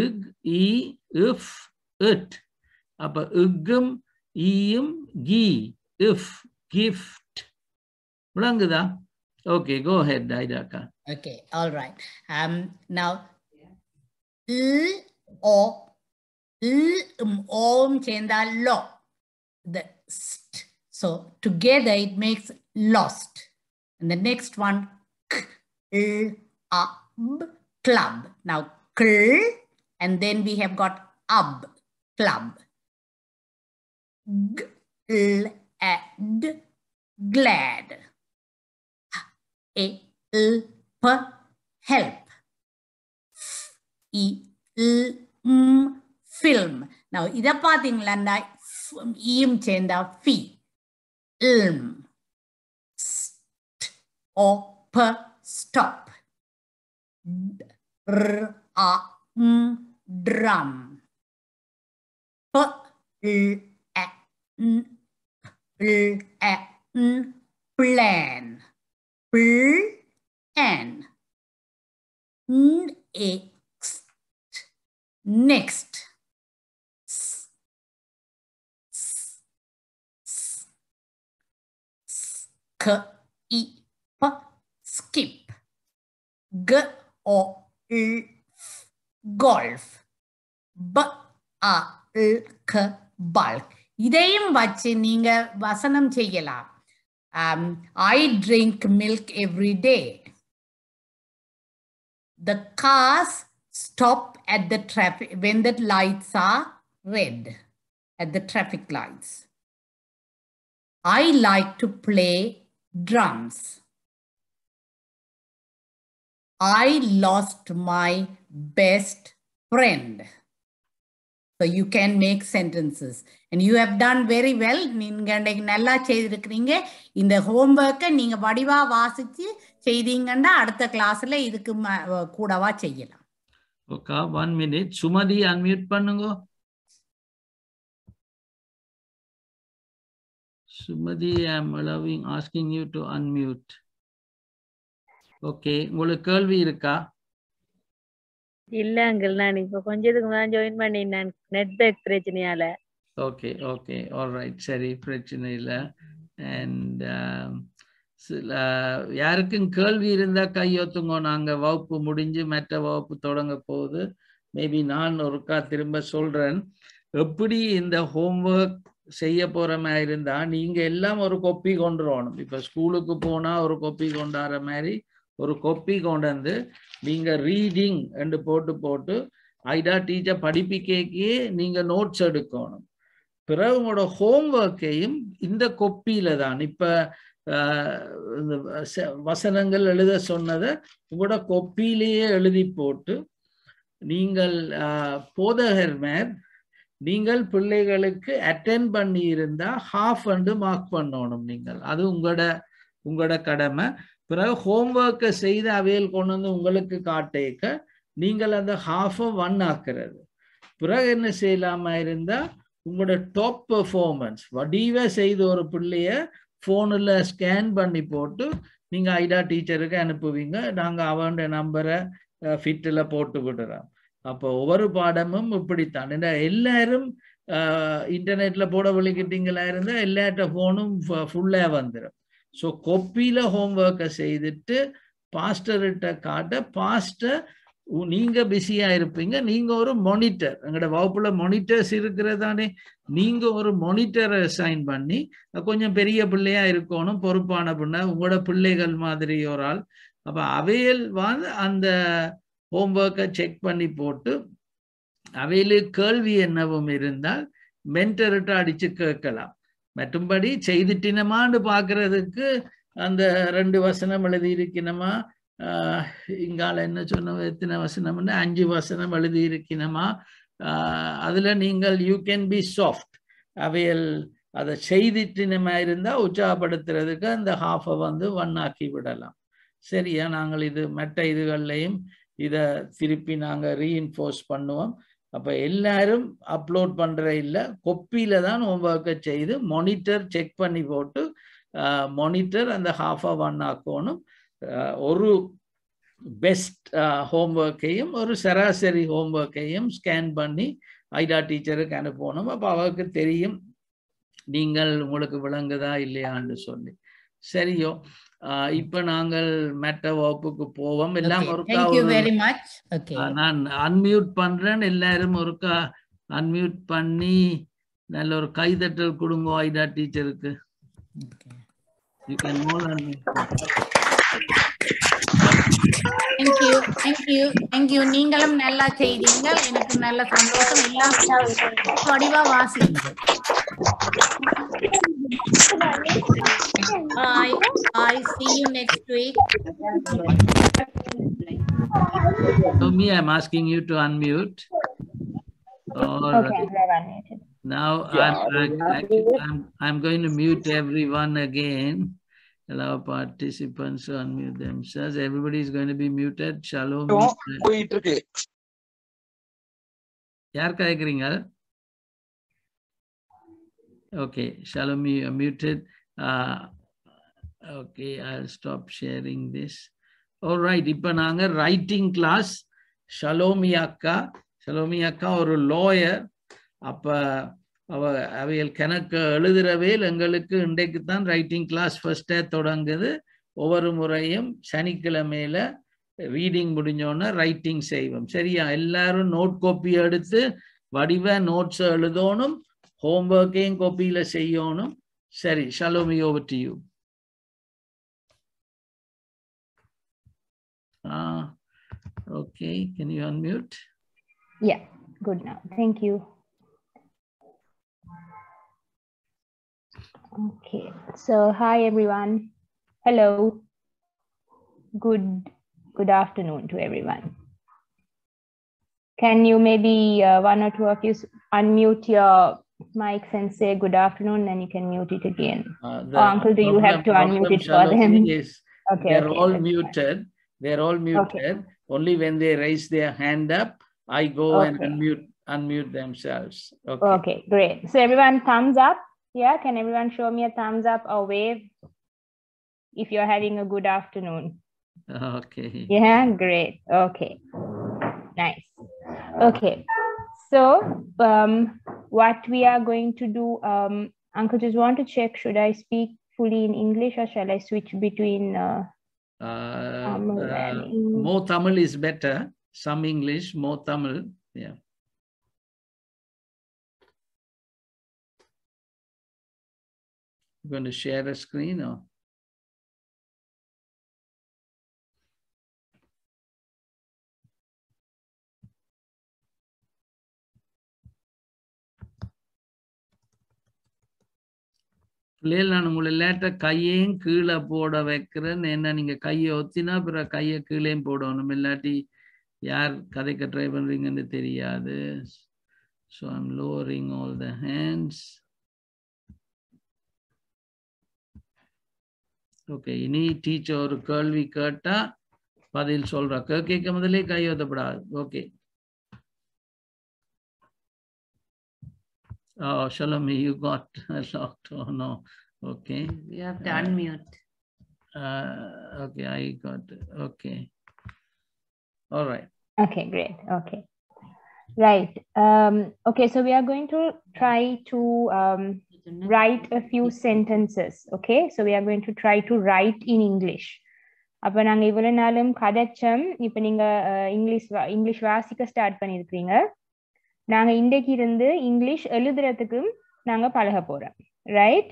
S1: இக் இ இஃப் இட் அப்ப இக்கும் ஈயும் கீ இஃப் கிஃப்ட் விளங்குதா okay go head ஐடாக்கா
S2: Okay, all right. Um, now, l o l um, om chenda lo, the st. So together it makes lost. And the next one, k, l, a, b, club. Now, kl, and then we have got ab, club. G, l, a, d, glad. A, l, p, help. E, l, m, film. Now, இதை பார்த்தீங்களா ஈயும் சேர்ந்தா ஃபி இல்ம் st, o, p, stop. R, a, m, drum. P, l, a, n, l, a, n, plan. Plan. Next. Next skip. G, O, L, F, golf. B, A, L, K, bulk. இதையும் வச்சு நீங்க வசனம் செய்யலாம் um, I drink milk every day. The cars stop at the traffic when the lights are red. at the traffic lights. I like to play drums. I lost my best friend. So you can make sentences. And you have done very well. நீங்க நல்லா செய்திருக்கிறீங்க இந்த ஹோம்ஒர்க்கை நீங்க வடிவா வாசிச்சு செய்தீங்கன்னா அடுத்த கிளாஸ்ல இதுக்கு கூடவா செய்யலாம்
S1: okay one minute Sumathi unmute பண்ணுங்க Sumathi I'm allowing asking you to unmute okay உங்களுக்கு கேள்வி இருக்கா?
S6: இல்ல அங்கிள் நான் இப்ப கொஞ்சத்துக்கு முன்னாடி ஜாயின் பண்ணினேன் நெட் பேக் பிரச்சனையால.
S1: ஓகே ஓகே ஆல்ரைட் சரி பிரச்சனை இல்லை. அண்ட் சில யாருக்கும் கேள்வி இருந்தா கையொத்துங்க. நாங்க வகுப்பு முடிஞ்சு மற்ற வகுப்பு தொடங்க போகுது. மேபி நான் ஒருக்கா திரும்ப சொல்றேன். எப்படி இந்த ஹோம்ஒர்க் செய்ய போற மாதிரி இருந்தா நீங்க எல்லாம் ஒரு கொப்பி கொண்டு வரணும். இப்ப ஸ்கூலுக்கு போனா ஒரு கொப்பி கொண்டாடுற மாதிரி ஒரு கொப்பி கொண்டு வந்து நீங்கள் ரீடிங் என்று போட்டு போட்டு ஐடா டீச்சர் படிப்பிக்கைக்கே நீங்கள் நோட்ஸ் எடுக்கணும். பிறகு உங்களோட ஹோம்ஒர்க்கையும் இந்த கொப்பியில தான். இப்போ ஆஹ், இந்த வசனங்கள் எழுத சொன்னதை உங்களோட கொப்பியிலேயே எழுதி போட்டு நீங்கள் போதகர் மேல் நீங்கள் பிள்ளைகளுக்கு அட்டென்ட் பண்ணி இருந்தா ஹாஃப் அண்டு மார்க் பண்ணணும் நீங்கள். அது உங்களோட உங்களோட கடமை. பிறகு ஹோம்ஒர்க்கை செய்து அவையில் கொண்டு வந்து உங்களுக்கு காட்டேக்க நீங்கள் அந்த ஹாஃபை ஒன் ஆக்குறது. பிறகு என்ன செய்யலாமா இருந்தால் உங்களோட டாப் பெர்ஃபார்மன்ஸ் வடிவே செய்த ஒரு பிள்ளைய ஃபோனில் ஸ்கேன் பண்ணி போட்டு நீங்கள் ஐடா டீச்சருக்கு அனுப்புவீங்க. நாங்கள் அவனுடைய நம்பரை ஃபிட்டில் போட்டு விடுறோம். அப்போ ஒவ்வொரு பாடமும் இப்படித்தான். ஏன்னா எல்லாரும் இன்டர்நெட்டில் போட விழுக்கிட்டீங்களா இருந்தால் எல்லாட்ட ஃபோனும் ஃபுல்லாக வந்துடும் ஸோ கொப்பியில் ஹோம்ஒர்க்கை செய்துட்டு பாஸ்டர்கிட்ட காட்ட பாஸ்டர் நீங்க பிஸியா இருப்பீங்க. நீங்க ஒரு மானிட்டர் எங்களோட வகுப்புல மானிட்டர்ஸ் இருக்கிறதானே நீங்க ஒரு மானிட்டரை சைன் பண்ணி கொஞ்சம் பெரிய பிள்ளையா இருக்கணும் பொறுப்பான பிள்ளை உங்களோட பிள்ளைகள் மாதிரி ஒரு ஆள். அப்ப அவையல் வந்து அந்த ஹோம்ஒர்க்கை செக் பண்ணி போட்டு அவையிலே கேள்வி என்னவும் இருந்தால் மென்டர்கிட்ட அடிச்சு கேட்கலாம். மற்றும்படி செய்திட்டினமான்னு பார்க்கறதுக்கு அந்த ரெண்டு வசனம் எழுதி இருக்கணுமா இங்கால என்ன சொன்ன எத்தனை வசனம்னு? அஞ்சு வசனம் எழுதி இருக்கணுமா அதுல நீங்கள் யூ கேன் பி சாஃப்ட் அவையல் அதை செய்திட்டினமா இருந்தா உற்சாகப்படுத்துறதுக்கு அந்த ஹாஃபை வந்து ஒன்னாக்கி விடலாம். சரியா? நாங்கள் இது மற்ற இதுகள்லையும் இதை திருப்பி நாங்கள் ரீஇன்ஃபோர்ஸ் பண்ணுவோம். அப்போ எல்லாரும் அப்லோட் பண்ணுற இல்லை கொப்பியில் தான் ஹோம்ஒர்க்கை செய்து மானிட்டர் செக் பண்ணி போட்டு மானிட்டர் அந்த ஹாஃபா ஒன் ஆக்கணும். ஒரு பெஸ்ட் ஹோம்ஒர்க்கையும் ஒரு சராசரி ஹோம்ஒர்க்கையும் ஸ்கேன் பண்ணி ஐடா டீச்சருக்கு அனுப்பணும். அப்போ அவருக்கு தெரியும் நீங்கள் உங்களுக்கு விளங்குதா இல்லையான்னு சொல்லி. சரியோ? இப்ப நாங்கள் மெட்ட வகுப்புக்கு போவோம். எல்லாம் ஒருக்கா நான் அன்மியூட் பண்றேன். எல்லாரும் ஒருக்கா அன்மியூட் பண்ணி நல்ல ஒரு கைதட்டல் கொடுங்க ஐடா டீச்சருக்கு.
S2: You can you, thank you. நீங்களும் நல்லா செய்தீங்க. எனக்கு நல்ல சந்தோஷம். எல்லாம் வடிவா வாசிங்க. Bye. Bye. See you next week.
S1: So me, I'm asking you to unmute. All right. Now I'm, actually, I'm I'm going to mute everyone again. Allow participants to unmute themselves. Everybody is going to be muted. Shalom. Mr.
S4: போயிட்டு இருக்கு
S1: யார் கேட்குறீங்க okay shalom you are uh, muted uh, okay i'll stop sharing this. All right இப்போ நாங்கள் writing class ஷலோமி அக்கா ஷலோமி அக்கா ஒரு lower அப்போ அவ அவைகள் கணக்கு எழுதுறவேல் எங்களுக்கு இன்றைக்கு தான் ரைட்டிங் கிளாஸ் ஃபர்ஸ்டே தொடங்குது. ஒவ்வொரு முறையும் சனிக்கிழமையில ரீடிங் முடிஞ்சோன்னா ரைட்டிங் செய்வோம். சரியா? எல்லாரும் நோட் காப்பி எடுத்து வடிவ நோட்ஸ் எழுதணும். ஹோம்ஒர்க்கையும் காப்பியில செய்யணும் சரி Shalomi over to you okay can you unmute
S7: Yeah, good now. Thank you. Okay, so hi everyone. Hello. Good good afternoon to everyone. Can you maybe uh, one or two of you s- unmute your mics and say good afternoon, and you can mute it again.
S1: Uh,
S7: Oh, uncle, do you have to unmute it for them?
S1: Is
S7: Okay,
S1: They're
S7: okay,
S1: all
S7: that's fine.
S1: muted. They're all muted. Only when they raise their hand up, I go and unmute unmute themselves. Okay.
S7: Okay, great. So everyone, thumbs up. Yeah, can everyone show me a thumbs up or wave if you're having a good afternoon?
S1: Okay.
S7: Yeah, great. Okay. Nice. Okay. So, um, what we are going to do, um, Uncle, just want to check, should I speak fully in English or shall I switch between, uh,
S1: Uh,
S7: Tamil
S1: uh,
S7: and English?
S1: more Tamil is better. Some English, more Tamil. Yeah. Going to share a screen or? பிள்ளைகள் நான் உங்களை இல்லாட்ட கையையும் கீழே போட வைக்கிறேன்னு என்ன நீங்க கையை ஒத்தினா பிற கையை கீழேயும் போடணும். இல்லாட்டி யார் கதைக்க ட்ரை பண்றீங்கன்னு தெரியாது. So I'm lowering all the hands okay இனி டீச்சர் ஒரு கேள்வி கேட்டா பதில் சொல்றா. கே- கேட்க முதலே கை ஒத்தப்படாது. ஓகே Oh, Shalom, you got locked. Oh no. Okay.
S5: You have to
S1: Uh,
S5: unmute.
S1: Uh, okay, I got it. Okay. All right.
S7: okay, great. Okay. Right. Um, okay, so we are going to try to, um, write a few sentences okay so we are going to try to write in english அப்போ நாங்கள் இவ்வளோ நாளும் கதைச்சோம் இப்போ நீங்கள் English வா English வாசிக்க start பண்ணியிருக்கிறீங்க நாங்கள் இன்றைக்கு இருந்து இங்கிலீஷ் எழுதுறதுக்கும் நாங்கள் பழக போகிறோம் ரைட்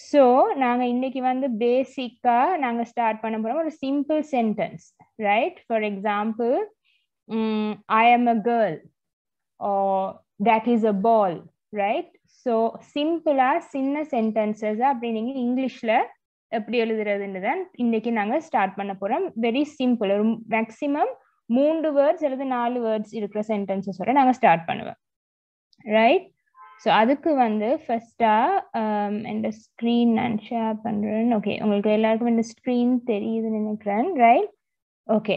S7: ஸோ நாங்கள் இன்னைக்கு வந்து பேசிக்காக நாங்கள் ஸ்டார்ட் பண்ண போகிறோம் ஒரு simple sentence right for example I am a girl oh that is a ball right so சிம்பிளாக சின்ன சென்டென்சஸ் அப்படி நீங்கள் இங்கிலீஷில் எப்படி எழுதுறதுன்னு தான் இன்னைக்கு நாங்கள் ஸ்டார்ட் பண்ண போகிறோம் வெரி சிம்பிள் ஒரு மேக்ஸிமம் மூன்று வேர்ட்ஸ் அல்லது நாலு வேர்ட்ஸ் இருக்கிற சென்டென்சஸோட நாங்கள் ஸ்டார்ட் பண்ணுவோம். ரைட் ஸோ அதுக்கு வந்து ஃபர்ஸ்டாக இந்த ஸ்க்ரீன் நான் ஷேர் பண்ணுறேன் ஓகே உங்களுக்கு எல்லாருக்கும் இந்த ஸ்க்ரீன் தெரியுதுன்னு நினைக்கிறேன். ரைட் ஓகே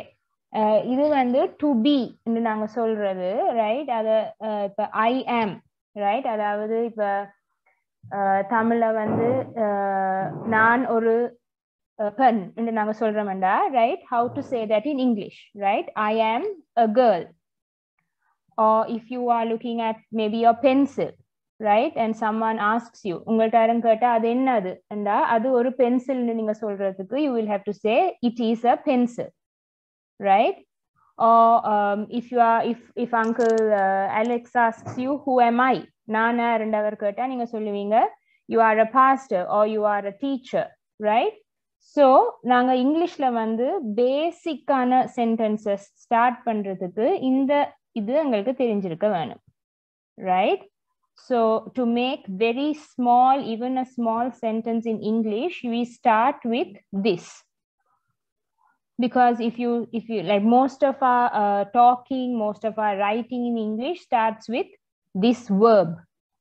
S7: இது வந்து டு பி நாங்கள் சொல்றது. ரைட் அதை இப்போ ஐ ஆம் ரைட் அதாவது இப்போ தமிழில் வந்து நான் ஒரு பெண் என்று நாங்க சொல்றோம்டா right how to say that in English right I am a girl or if you are looking at maybe a pencil right and someone asks you உங்கள்ட்ட யாரும் கேட்டா அது என்னது என்றா அது ஒரு பென்சில்னு நீங்க சொல்றதுக்கு you will have to say it is a pencil right or um, if you are if if uncle uh, alex asks you who am i நான் யாருண்டவர் கேட்டா நீங்க சொல்லுவீங்க you are a pastor or you are a teacher right so நாங்க இங்கிலீஷ்ல வந்து பேசிக்கான sentences start பண்றதுக்கு இந்த இது எங்களுக்கு தெரிஞ்சிருக்க வேணும் right so to make very small even a small sentence in English we start with this because if you if you like most of our uh, talking most of our writing in english starts with this verb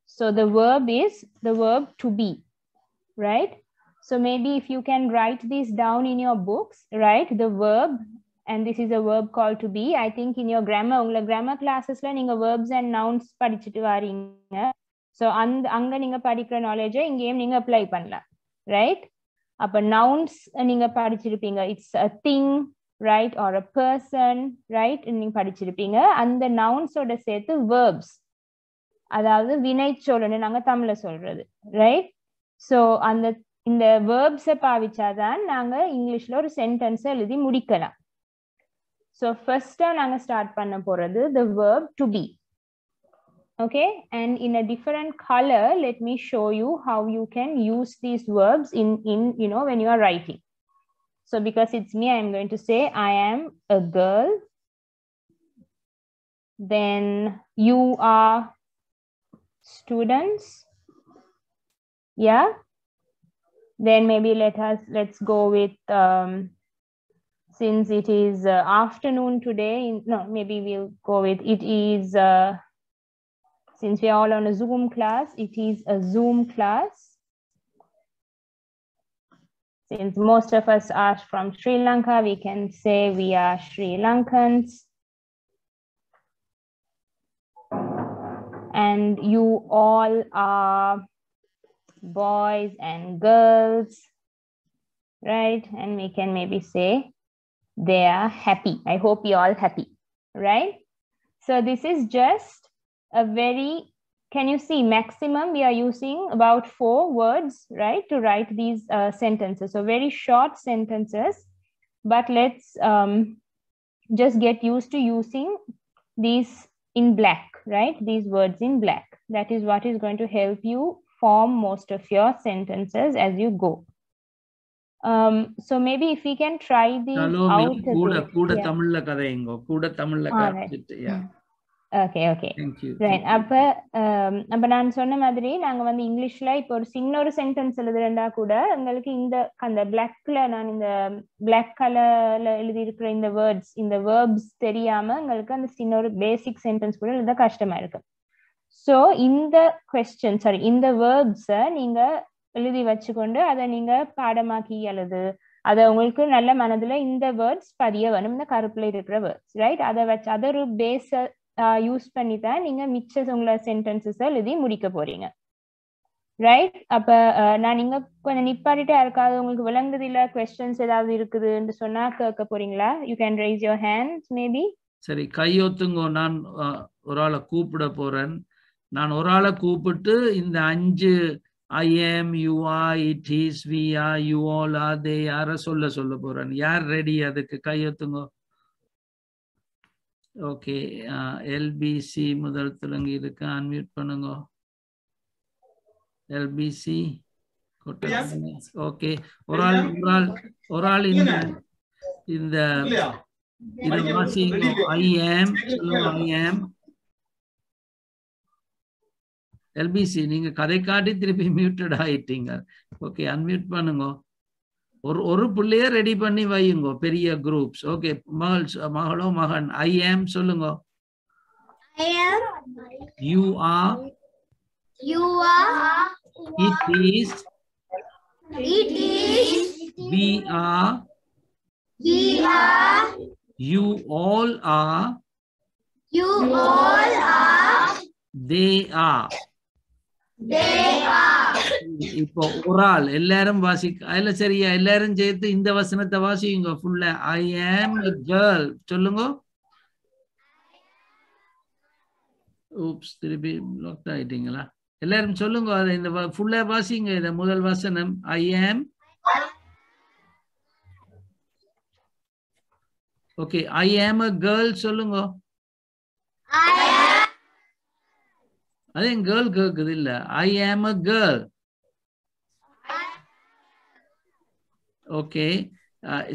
S7: so the verb is the verb to be right So maybe if you can write this down in your books right the verb and this is a verb called to be i think in your grammar உங்கள grammar classesல நீங்க verbs and nouns படிச்சுட்டு வாரீங்க so அந்த அங்க நீங்க படிக்கிற knowledge இங்கேயும் நீங்க apply பண்ணலாம் right அப்ப nouns நீங்க படிச்சிருப்பீங்க it's a thing right or a person right நீங்க படிச்சிருப்பீங்க அந்த நவுன்ஸோட சேர்த்து வேர்ப்ஸ் அதாவது வினைச்சொல்லுன்னு நாங்க தமிழ்ல சொல்றது ரைட் ஸோ அந்த இந்த வேர்ப்ஸை பாவிச்சாதான் நாங்க இங்கிலீஷ்ல ஒரு சென்டென்ஸ் எழுதி முடிக்கலாம் ஸோ ஃபர்ஸ்டா நாங்க ஸ்டார்ட் பண்ண போறது the verb to be okay and in a different color let me show you how you can use these verbs in in you know when you are writing so because it's me i'm going to say i am a girl then you are students Yeah. Then maybe let us let's go with um, since it is uh, afternoon today. in- No, maybe we'll go with it is uh, since we are all on a Zoom class. It is a Zoom class. Since most of us are from Sri Lanka, we can say we are Sri Lankans. And you all are boys and girls, right? And we can maybe say they are happy. I hope you all happy, right? So this is just a very, can you see maximum we are using about four words, right? To write these uh, sentences. So very short sentences, but let's um, just get used to using these in black, right? These words in black. That is what is going to help you form most of your sentences as you go. Um, so maybe if we can try these
S1: Shalom,
S7: out. a
S1: கூட
S7: bit.
S1: கூட
S7: Yeah.
S1: தமிழ்ல கதையுங்கோ கூட தமிழ்ல. கதைச்சிட்டு yeah thank you
S7: right அப்ப ஆம், அப்ப நான் சொன்ன மாதிரி நாங்க வந்து இங்கிலீஷ்ல இப்போ ஒரு சின்ன ஒரு சென்டென்ஸ் எழுதுறேன்டா கூட உங்களுக்கு இந்த அந்த பிளாக்ல நான் இந்த பிளாக் கலர்ல எழுதி இருக்கிற இந்த வேர்ட்ஸ் இந்த வேர்ப்ஸ் தெரியாம உங்களுக்கு அந்த சின்ன ஒரு பேசிக் சென்டென்ஸ் கூட எழுத கஷ்டமா இருக்கு ஸோ இந்த கொஸ்டின் சாரி இந்த வேர்ப்ஸை நீங்க எழுதி வச்சுக்கொண்டு அதை நீங்க பாடமாக்கி அல்லது அதை உங்களுக்கு நல்ல மனதுல இந்த வேர்ட்ஸ் பதிய வேணும். இந்த கருப்புல இருக்கிற வேர்ட்ஸ் ரைட் அதை வச்சு அதை ஒரு பேஸ யூஸ் பண்ணி தான் நீங்க மிச்ச உங்களை சென்டென்சஸ் எழுதி முடிக்க போறீங்க. ரைட் அப்ப நான் நீங்க கொஞ்சம் நிப்பாட்டிட்டு யாருக்காவது உங்களுக்கு விளங்குது இல்ல? கொஸ்டின்ஸ் ஏதாவது இருக்குதுன்னு சொன்னா கேட்க போறீங்களா? You can raise your hands maybe
S1: சரி கையொத்துங்க. நான் ஒரு ஆளை கூப்பிட போறேன். நான் ஒரு ஆளை கூப்பிட்டு இந்த அஞ்சு I am you are it is we are you all are they யார சொல்ல சொல்ல போறேன் யார் ரெடி அதுக்கு கையொத்துங்கோ ஓகே எல்பிசி முதல் துலங்கி இருக்கு. அன்மியூட் பண்ணுங்க. எல்பிசி ஓகே ஒரு ஆள் ஒரு ஆள் ஒரு ஆள் இந்த இந்த இது வாசிங்க. ஐ சொல்லுங்க ஐ ஆம் எல்பிசி நீங்க கதை காட்டி திருப்பி மியூட்டட் ஆயிட்டீங்க ஓகே அன்மியூட் பண்ணுங்க ஒரு ஒரு பிள்ளைய ரெடி பண்ணி வையுங்க பெரிய குரூப்ஸ் ஓகே மகள் மகளோ மகன் ஐ ஆம் சொல்லுங்க
S8: I am.
S1: You are
S8: You are.
S1: It is
S8: It is.
S1: We are
S8: We are.
S1: You all are
S8: You all are. They are.
S1: இப்போ ஒரு ஆள் எல்லாரும் வாசிக்க அதுல சரியா எல்லாரும் சேர்த்து இந்த வசனத்தை வாசிங்க ஃபுல்லா ஐ ஆம் கேர்ள் சொல்லுங்க. ஊப்ஸ் திருப்பி லாக் ஆயிட்டீங்களா? எல்லாரும் சொல்லுங்க அதை இந்த ஃபுல்லா வாசிங்க இத முதல் வசனம். ஐ ஆம் okay I am a girl சொல்லுங்க.
S8: ஐ
S1: அது என் கேர்ள் கேக்குது இல்ல. ஐ ஆம் அ கேர்ள் ஓகே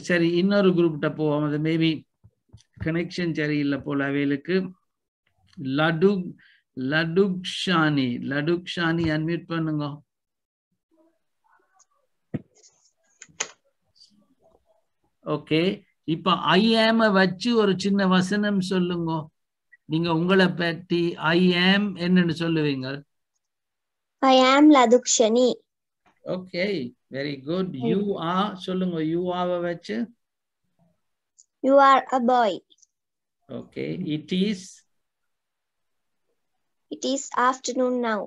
S1: சரி இன்னொரு குரூப்கிட்ட போவோம். அது மேபி கனெக்ஷன் சரியில்லை போல அவைகளுக்கு. லடு Lathukshani Lathukshani unmute பண்ணுங்க. ஓகே இப்ப ஐ ஆம வச்சு ஒரு சின்ன வசனம் சொல்லுங்க. நீங்க உங்களை பற்றி ஐ ஆம் என்னன்னு சொல்லுவீங்க
S8: I am Ladukshani.
S1: Okay very good you are சொல்லுங்க யூ ஆவ வச்சு
S8: You are a boy.
S1: Okay it is
S8: It is afternoon now.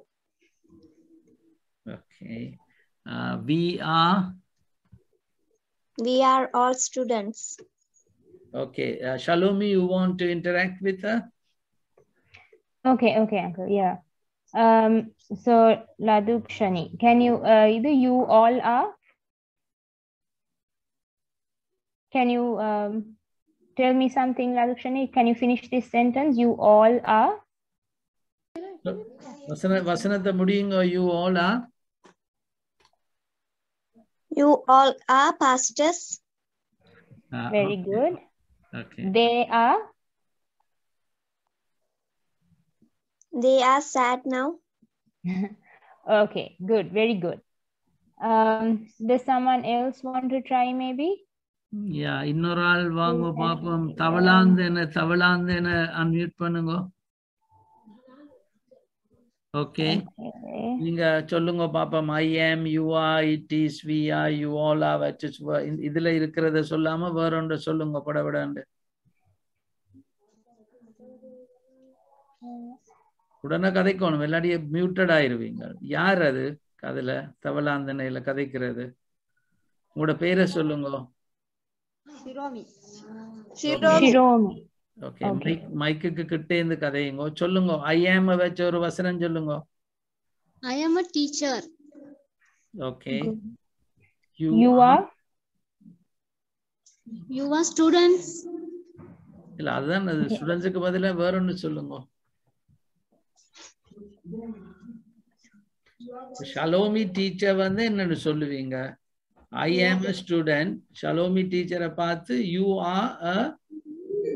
S1: Okay we are
S8: We are all students.
S1: Okay, uh, Shalomi, you want to interact with her?
S7: Okay, okay, uncle. Yeah. Um, so Laduk Shani, can you uh, either you all are? Can you um, tell me something, Laduk Shani? Can you finish this sentence? You all are.
S1: Vasana, Vasanatha Mudingo, you all are?
S8: You all are pastors.
S1: Uh,
S7: Very
S1: okay,
S7: good.
S1: Okay.
S7: They are.
S8: They are sad now.
S7: Okay, good, very good. Um, does someone else want to try maybe?
S1: Yeah இன்னொரு ஆள் வாங்க பாப்போம் Thavalanthan Thavalanthan unmute பண்ணுங்க okay
S7: Okay.
S1: நீங்க சொல்லுங்க பாப்போம் I am you are it is we are you all are வச்சு இதுல இருக்கிறத சொல்லாம வேற ஒன்று சொல்லுங்க படபடாண்டு உடனே கதைக்கணும். இல்லாட்டியே மியூட்டட் ஆயிருவீங்க. யார் அது? அதுல தவளாந்தனையில கதைக்கிறது. உங்களோட பேரை சொல்லுங்க. ஓகே. மைக் மைக்குக்கு கிட்டே இருந்து கதையுங்க. சொல்லுங்க. ஐ ஆம் வச்ச ஒரு வசனம் சொல்லுங்க.
S8: I am a teacher.
S1: Okay
S7: You are?
S8: You are students.
S1: இல்ல அதுதான் அது. ஸ்டூடெண்ட்ஸுக்கு பதிலா வேற ஒண்ணு சொல்லுங்க. ஷலோமி டீச்சர் வந்து என்னன்னு சொல்லுவீங்க ஐ ஆம் a ஸ்டூடெண்ட் ஷலோமி டீச்சரை பார்த்து you are a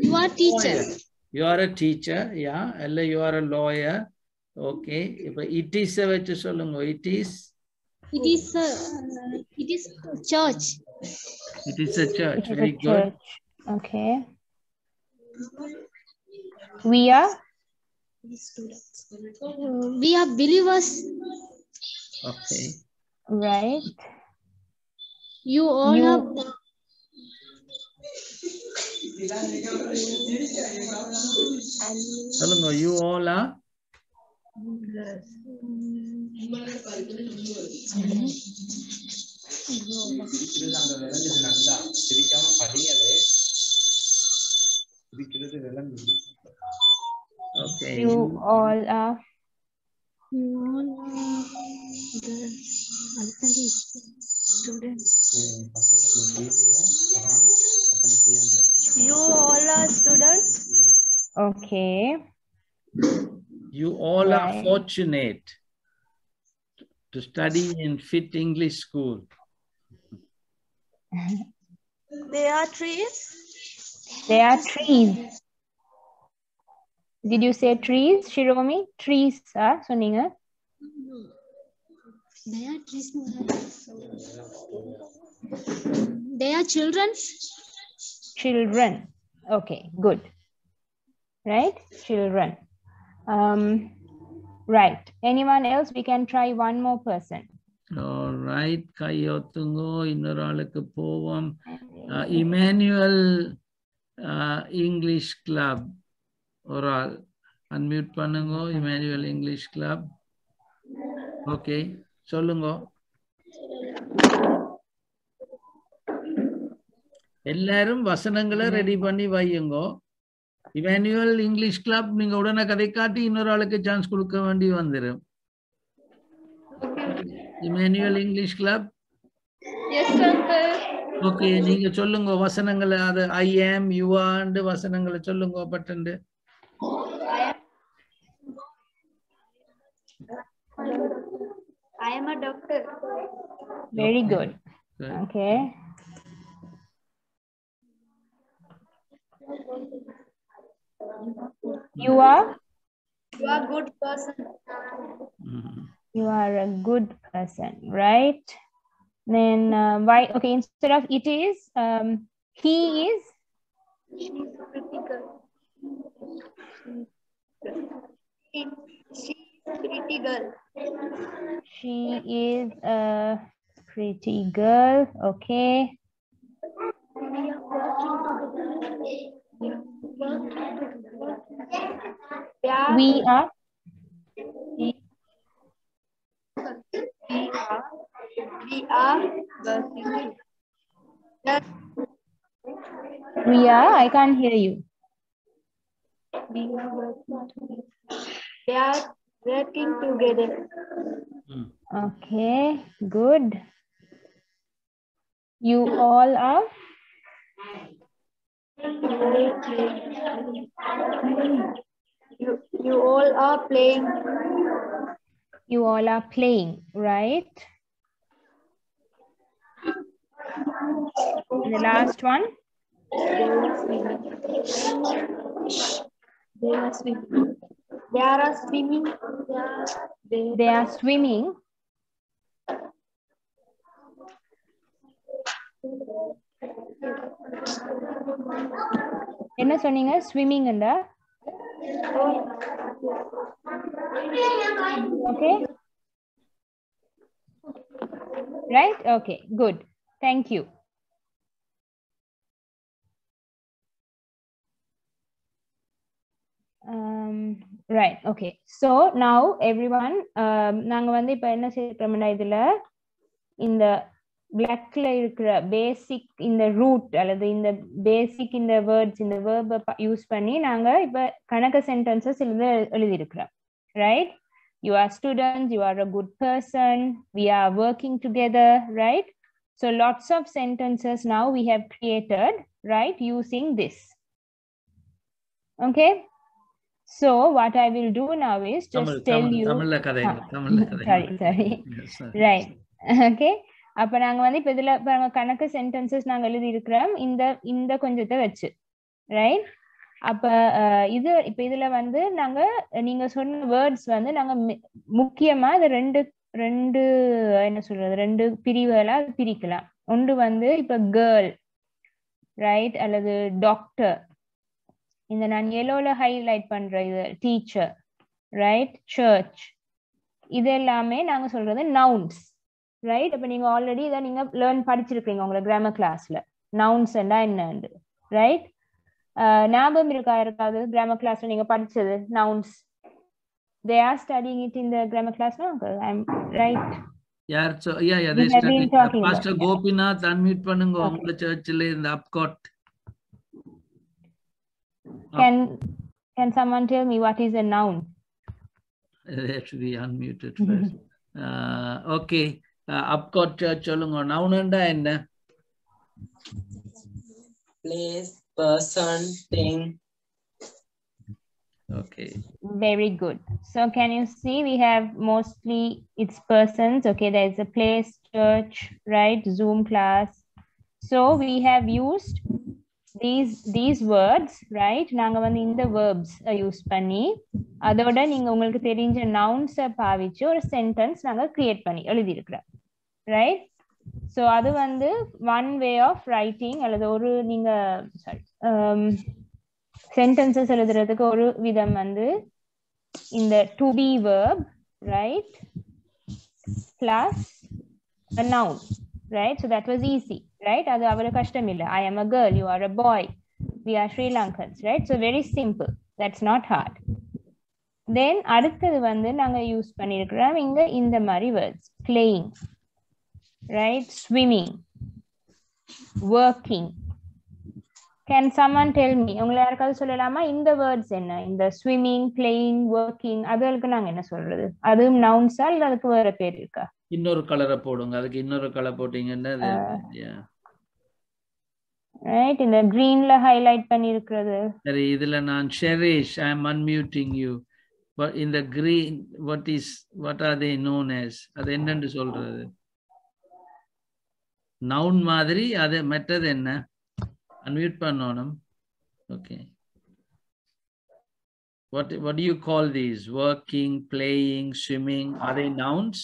S8: You are teacher.
S1: You are a teacher யா இல்ல you are a lawyer okay இப்போ இட் இஸ் வச்சு சொல்லுங்க
S8: it is is a, it is church.
S7: It is a church very good. Okay. We are?
S8: We are believers.
S1: Okay
S7: Right.
S8: You all
S7: You-
S8: are
S1: சொல்லுங்க you all R
S4: நல்லா சிரிக்காம படிங்களே சிரிக்கிறது விளங்குது
S1: Okay
S7: You all are?
S8: you all are students.
S7: Okay.
S1: You all are fortunate to study in Fit English School.
S8: There are trees.
S7: There are trees. Did you say trees, Shiromi? Trees, ah, சொன்னீங்க
S8: They are trees. They are children.
S7: children. Okay, good. Right? Children. Um, right. Anyone else? We can try one more person.
S1: All right, கையொத்துங்கோ இன்னொரு ஆளுக்கு போவோம் Emmanuel English club ஒரு ஆள். Unmute பண்ணுங்க Emmanuel English club okay சொல்லுங்க. எல்லாரும் வசனங்களை ready பண்ணி வையுங்கோ. இமானுவல் இங்கிலீஷ் கிளப் நீங்க உடனே கதை காட்டி இன்னொரு ஆளுக்கு சான்ஸ் கொடுக்க வேண்டி வந்துடும் இமானுவல் இங்கிலீஷ் கிளப். ஓகே நீங்க சொல்லுங்க வசனங்களை அது ஐ ஆம் யூ ஆண்டு வசனங்களை சொல்லுங்க பட்டண்டு
S3: I am a doctor.
S7: Very good.
S1: Good.
S7: Okay. You are?
S3: You are a good person.
S1: Mhm.
S7: You are a good person, right? Then uh, why? Okay, instead of it is, um, he is.
S3: She is a pretty girl. She, is a pretty girl.
S7: She is a pretty girl. Okay. We are.
S3: We are. We are working. Yes,
S7: We are. I can't hear you.
S3: we are working together. Working together.
S1: Mm.
S7: Okay. Good. You all are.
S3: You, you all are playing.
S7: You all are playing, right? And the last one.
S3: They are swimming. They are swimming. They are swimming. They are
S7: swimming. என்ன சொன்னீங்க? Swimming okay right okay good thank you um, right okay so now everyone um நாங்க வந்து இப்ப என்ன செய்யறோம்னா இதுல இந்த பிளாக்ல இருக்கிற பேசிக் இந்த ரூட் அல்லது இந்த பேசிக் இந்த வேர்ட்ஸ் இந்த வேர்பை யூஸ் பண்ணி நாங்க இப்ப கணக்கு சென்டென்சஸ் எழுத எழுதி இருக்கிறோம் right you are students you are a good person we are working together right so lots of sentences now we have created right using this okay so what i will do now is just
S1: Tamil
S7: tell
S1: Tamil
S7: you
S1: தமிழ்ல
S7: Ah,
S1: தமிழ்ல
S7: sorry
S1: Yes, sir.
S7: Right okay அப்ப நாங்க வந்து இப்ப இதுல பாருங்க கணக்கு sentences நாங்க எழுதி இருக்கிறோம் இந்த இந்த கொஞ்சத்தை வச்சு. ரைட் அப்ப இது இப்ப இதுல வந்து நாங்க நீங்க சொன்ன வேர்ட்ஸ் வந்து நாங்க முக்கியமா இது ரெண்டு ரெண்டு என்ன சொல்றது ரெண்டு பிரிவுகளா பிரிக்கலாம். ஒன்று வந்து இப்ப கேர்ள் ரைட் அல்லது டாக்டர் இந்த நான் எல்லோல ஹைலைட் பண்ற இது டீச்சர் ரைட் சர்ச் இது எல்லாமே நாங்க சொல்றது நவுன்ஸ் ரைட் அப்ப நீங்க ஆல்ரெடி இதை நீங்க லேர்ன் படிச்சிருக்கீங்க உங்களை கிராமர் கிளாஸ்ல நவுன்ஸ் என்னன்னு ரைட் ஞாபகம் இருக்கா? இருக்காது கிராமர் கிளாஸ்ல நீங்க படிச்சது nouns they are studying it in the grammar class right
S1: யார் studied
S7: talking about
S1: pastor
S7: it.
S1: Gopinath unmute பண்ணுங்க. உங்க சர்ச்சில் இந்த அப்காட்
S7: can can someone tell me what is a noun
S1: they have to be unmuted first uh, okay uh, அப்காட் search சொல்லுங்க நவுனுண்டா என்ன
S9: place, person, thing.
S1: okay
S7: very good so can you see we have mostly it's persons okay there's a place church right zoom class so we have used these these words right நாங்க வந்து இந்த verbs use பண்ணி அதோட நீங்க உங்களுக்கு தெரிஞ்ச nouns பாவிச்சு ஒரு சென்டென்ஸ் நாங்க கிரியேட் பண்ணி எழுதியிருக்கிறோம். ரைட் ஸோ அது வந்து ஒன் வே ஆஃப் ரைட்டிங் அல்லது ஒரு நீங்க சாரி சென்டென்சஸ் um, எழுதுறதுக்கு ஒரு விதம் வந்து இந்த to be verb right plus a noun. Right so that was easy right அது அவ்வளோ கஷ்டம் இல்லை I am a girl, you are a boy We are Sri right so very simple that's not hard then அடுத்தது வந்து நாங்கள் use பண்ணியிருக்கிறோம் இங்கே இந்த மாதிரி words playing right swimming working can someone tell me உங்களை யாருக்காவது சொல்லலாமா இந்த வேர்ட்ஸ் என்ன இந்த ஸ்விம்மிங் பிளேயிங் ஒர்க்கிங் அதுகளுக்கு நாங்கள் என்ன சொல்றது அதுவும் நவுன்ஸா இல்லை அதுக்கு வேற பேர் இருக்கா
S1: இன்னொரு கலரை போடுங்க. அதுக்கு இன்னொரு கலர் போட்டீங்கன்னா.
S7: ரைட் இந்த கிரீன்ல ஹைலைட் பண்ணி இருக்கிறது
S1: சரி இதுல நான் Sheresh I am unmuting you இந்த green what is what are they known as? அது என்னன்னு சொல்றது? நவுன் மாதிரி அது மற்றது என்ன? அன்மியூட் பண்ணணும். Okay what what do you call these? Working playing swimming are they nouns?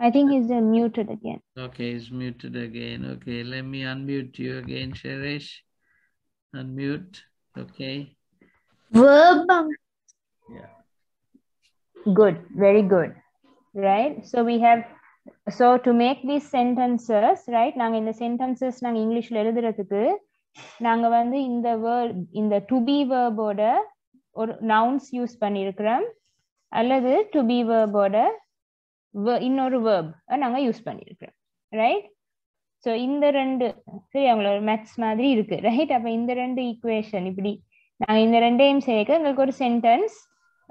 S7: I think he's uh, muted again.
S1: Okay, it's muted again. Okay, let me unmute you again, Sheresh. Unmute. Okay.
S6: verb
S7: Good, very good. Right? So we have so to make these sentences, right? நாங்க இந்த sentences நாங்க இங்கிலீஷ்ல எழுதுறதுக்கு நாங்க வந்து இந்த word இந்த to be வேர்போட ஒரு நவுன்ஸ் யூஸ் பண்ணியிருக்கிறோம் அல்லது டு பி வேர்போட இன்னொரு வேர்ப் நாங்க யூஸ் பண்ணியிருக்கிறோம் ரைட் ஸோ இந்த ரெண்டு சரி அவங்களோட மேத்ஸ் மாதிரி இருக்கு. ரைட் அப்ப இந்த ரெண்டு ஈக்குவேஷன் இப்படி நாங்க இந்த ரெண்டையும் சேர்க்க எங்களுக்கு ஒரு சென்டென்ஸ்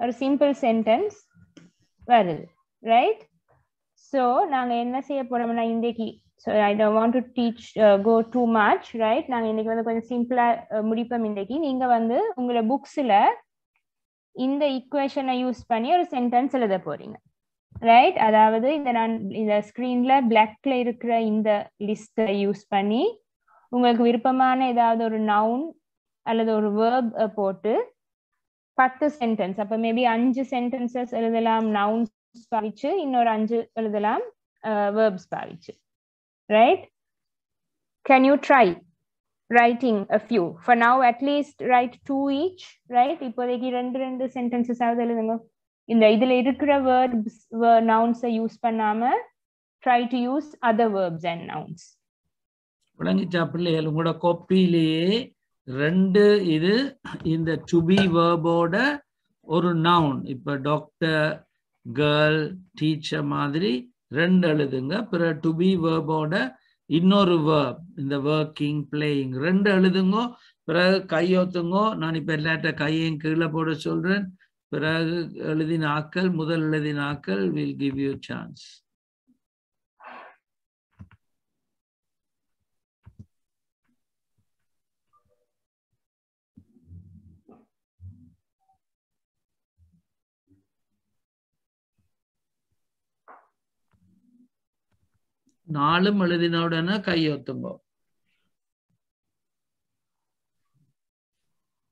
S7: ஒரு சிம்பிள் சென்டென்ஸ் வருது. ரைட் ஸோ நாங்க என்ன செய்ய போறோம்னா இன்றைக்கு so I don't want to teach go too much right நாங்கள் இன்றைக்கி வந்து கொஞ்சம் சிம்பிளாக uh, முடிப்போம் இன்றைக்கு. நீங்கள் வந்து உங்களோட புக்ஸில் இந்த ஈக்குவேஷனை யூஸ் பண்ணி ஒரு சென்டென்ஸ் எழுத போறீங்க. ரைட் அதாவது இந்த நான் இந்த ஸ்க்ரீன்ல பிளாக்ல இருக்கிற இந்த லிஸ்ட்டை யூஸ் பண்ணி உங்களுக்கு விருப்பமான ஏதாவது ஒரு நவுன் அல்லது ஒரு வேர்ப் போட்டு பத்து சென்டென்ஸ் அப்ப மேபி அஞ்சு சென்டென்சஸ் எழுதலாம் நவுன்ஸ் பாவிச்சு இன்னொரு அஞ்சு எழுதலாம் வேர்ப்ஸ் பாவிச்சு. Right can you try writing a few for now at least write two each right இப்போதைக்கு ரெண்டு ரெண்டு sentences ஆவது எழுதுங்க. இந்த இதுல இருக்கிற வேர்ப்ஸ் nouns யூஸ் பண்ணாம try to use other verbs and nouns
S1: விளங்கிச்சா பிள்ளைகள் உங்களோட கொப்பிலேயே ரெண்டு இது இந்த டு பி வேர்போட ஒரு நவுன் இப்ப டாக்டர் கேர்ள் டீச்சர் மாதிரி ரெண்டு எழுதுங்க. பிற டு பி வேர்போட இன்னொரு வேர்ப் இந்த ஒர்க்கிங் பிளேயிங் ரெண்டு எழுதுங்க. பிறகு கையொத்துங்கோ. நான் இப்ப எல்லாட்ட கையையும் கீழே போட சொல்றேன். பிறகு எழுதின ஆக்கள் முதல் எழுதின ஆக்கள் வில் கிவ் யூ சான்ஸ் நாலும் எழுதின உடனே கையொத்துங்கோ.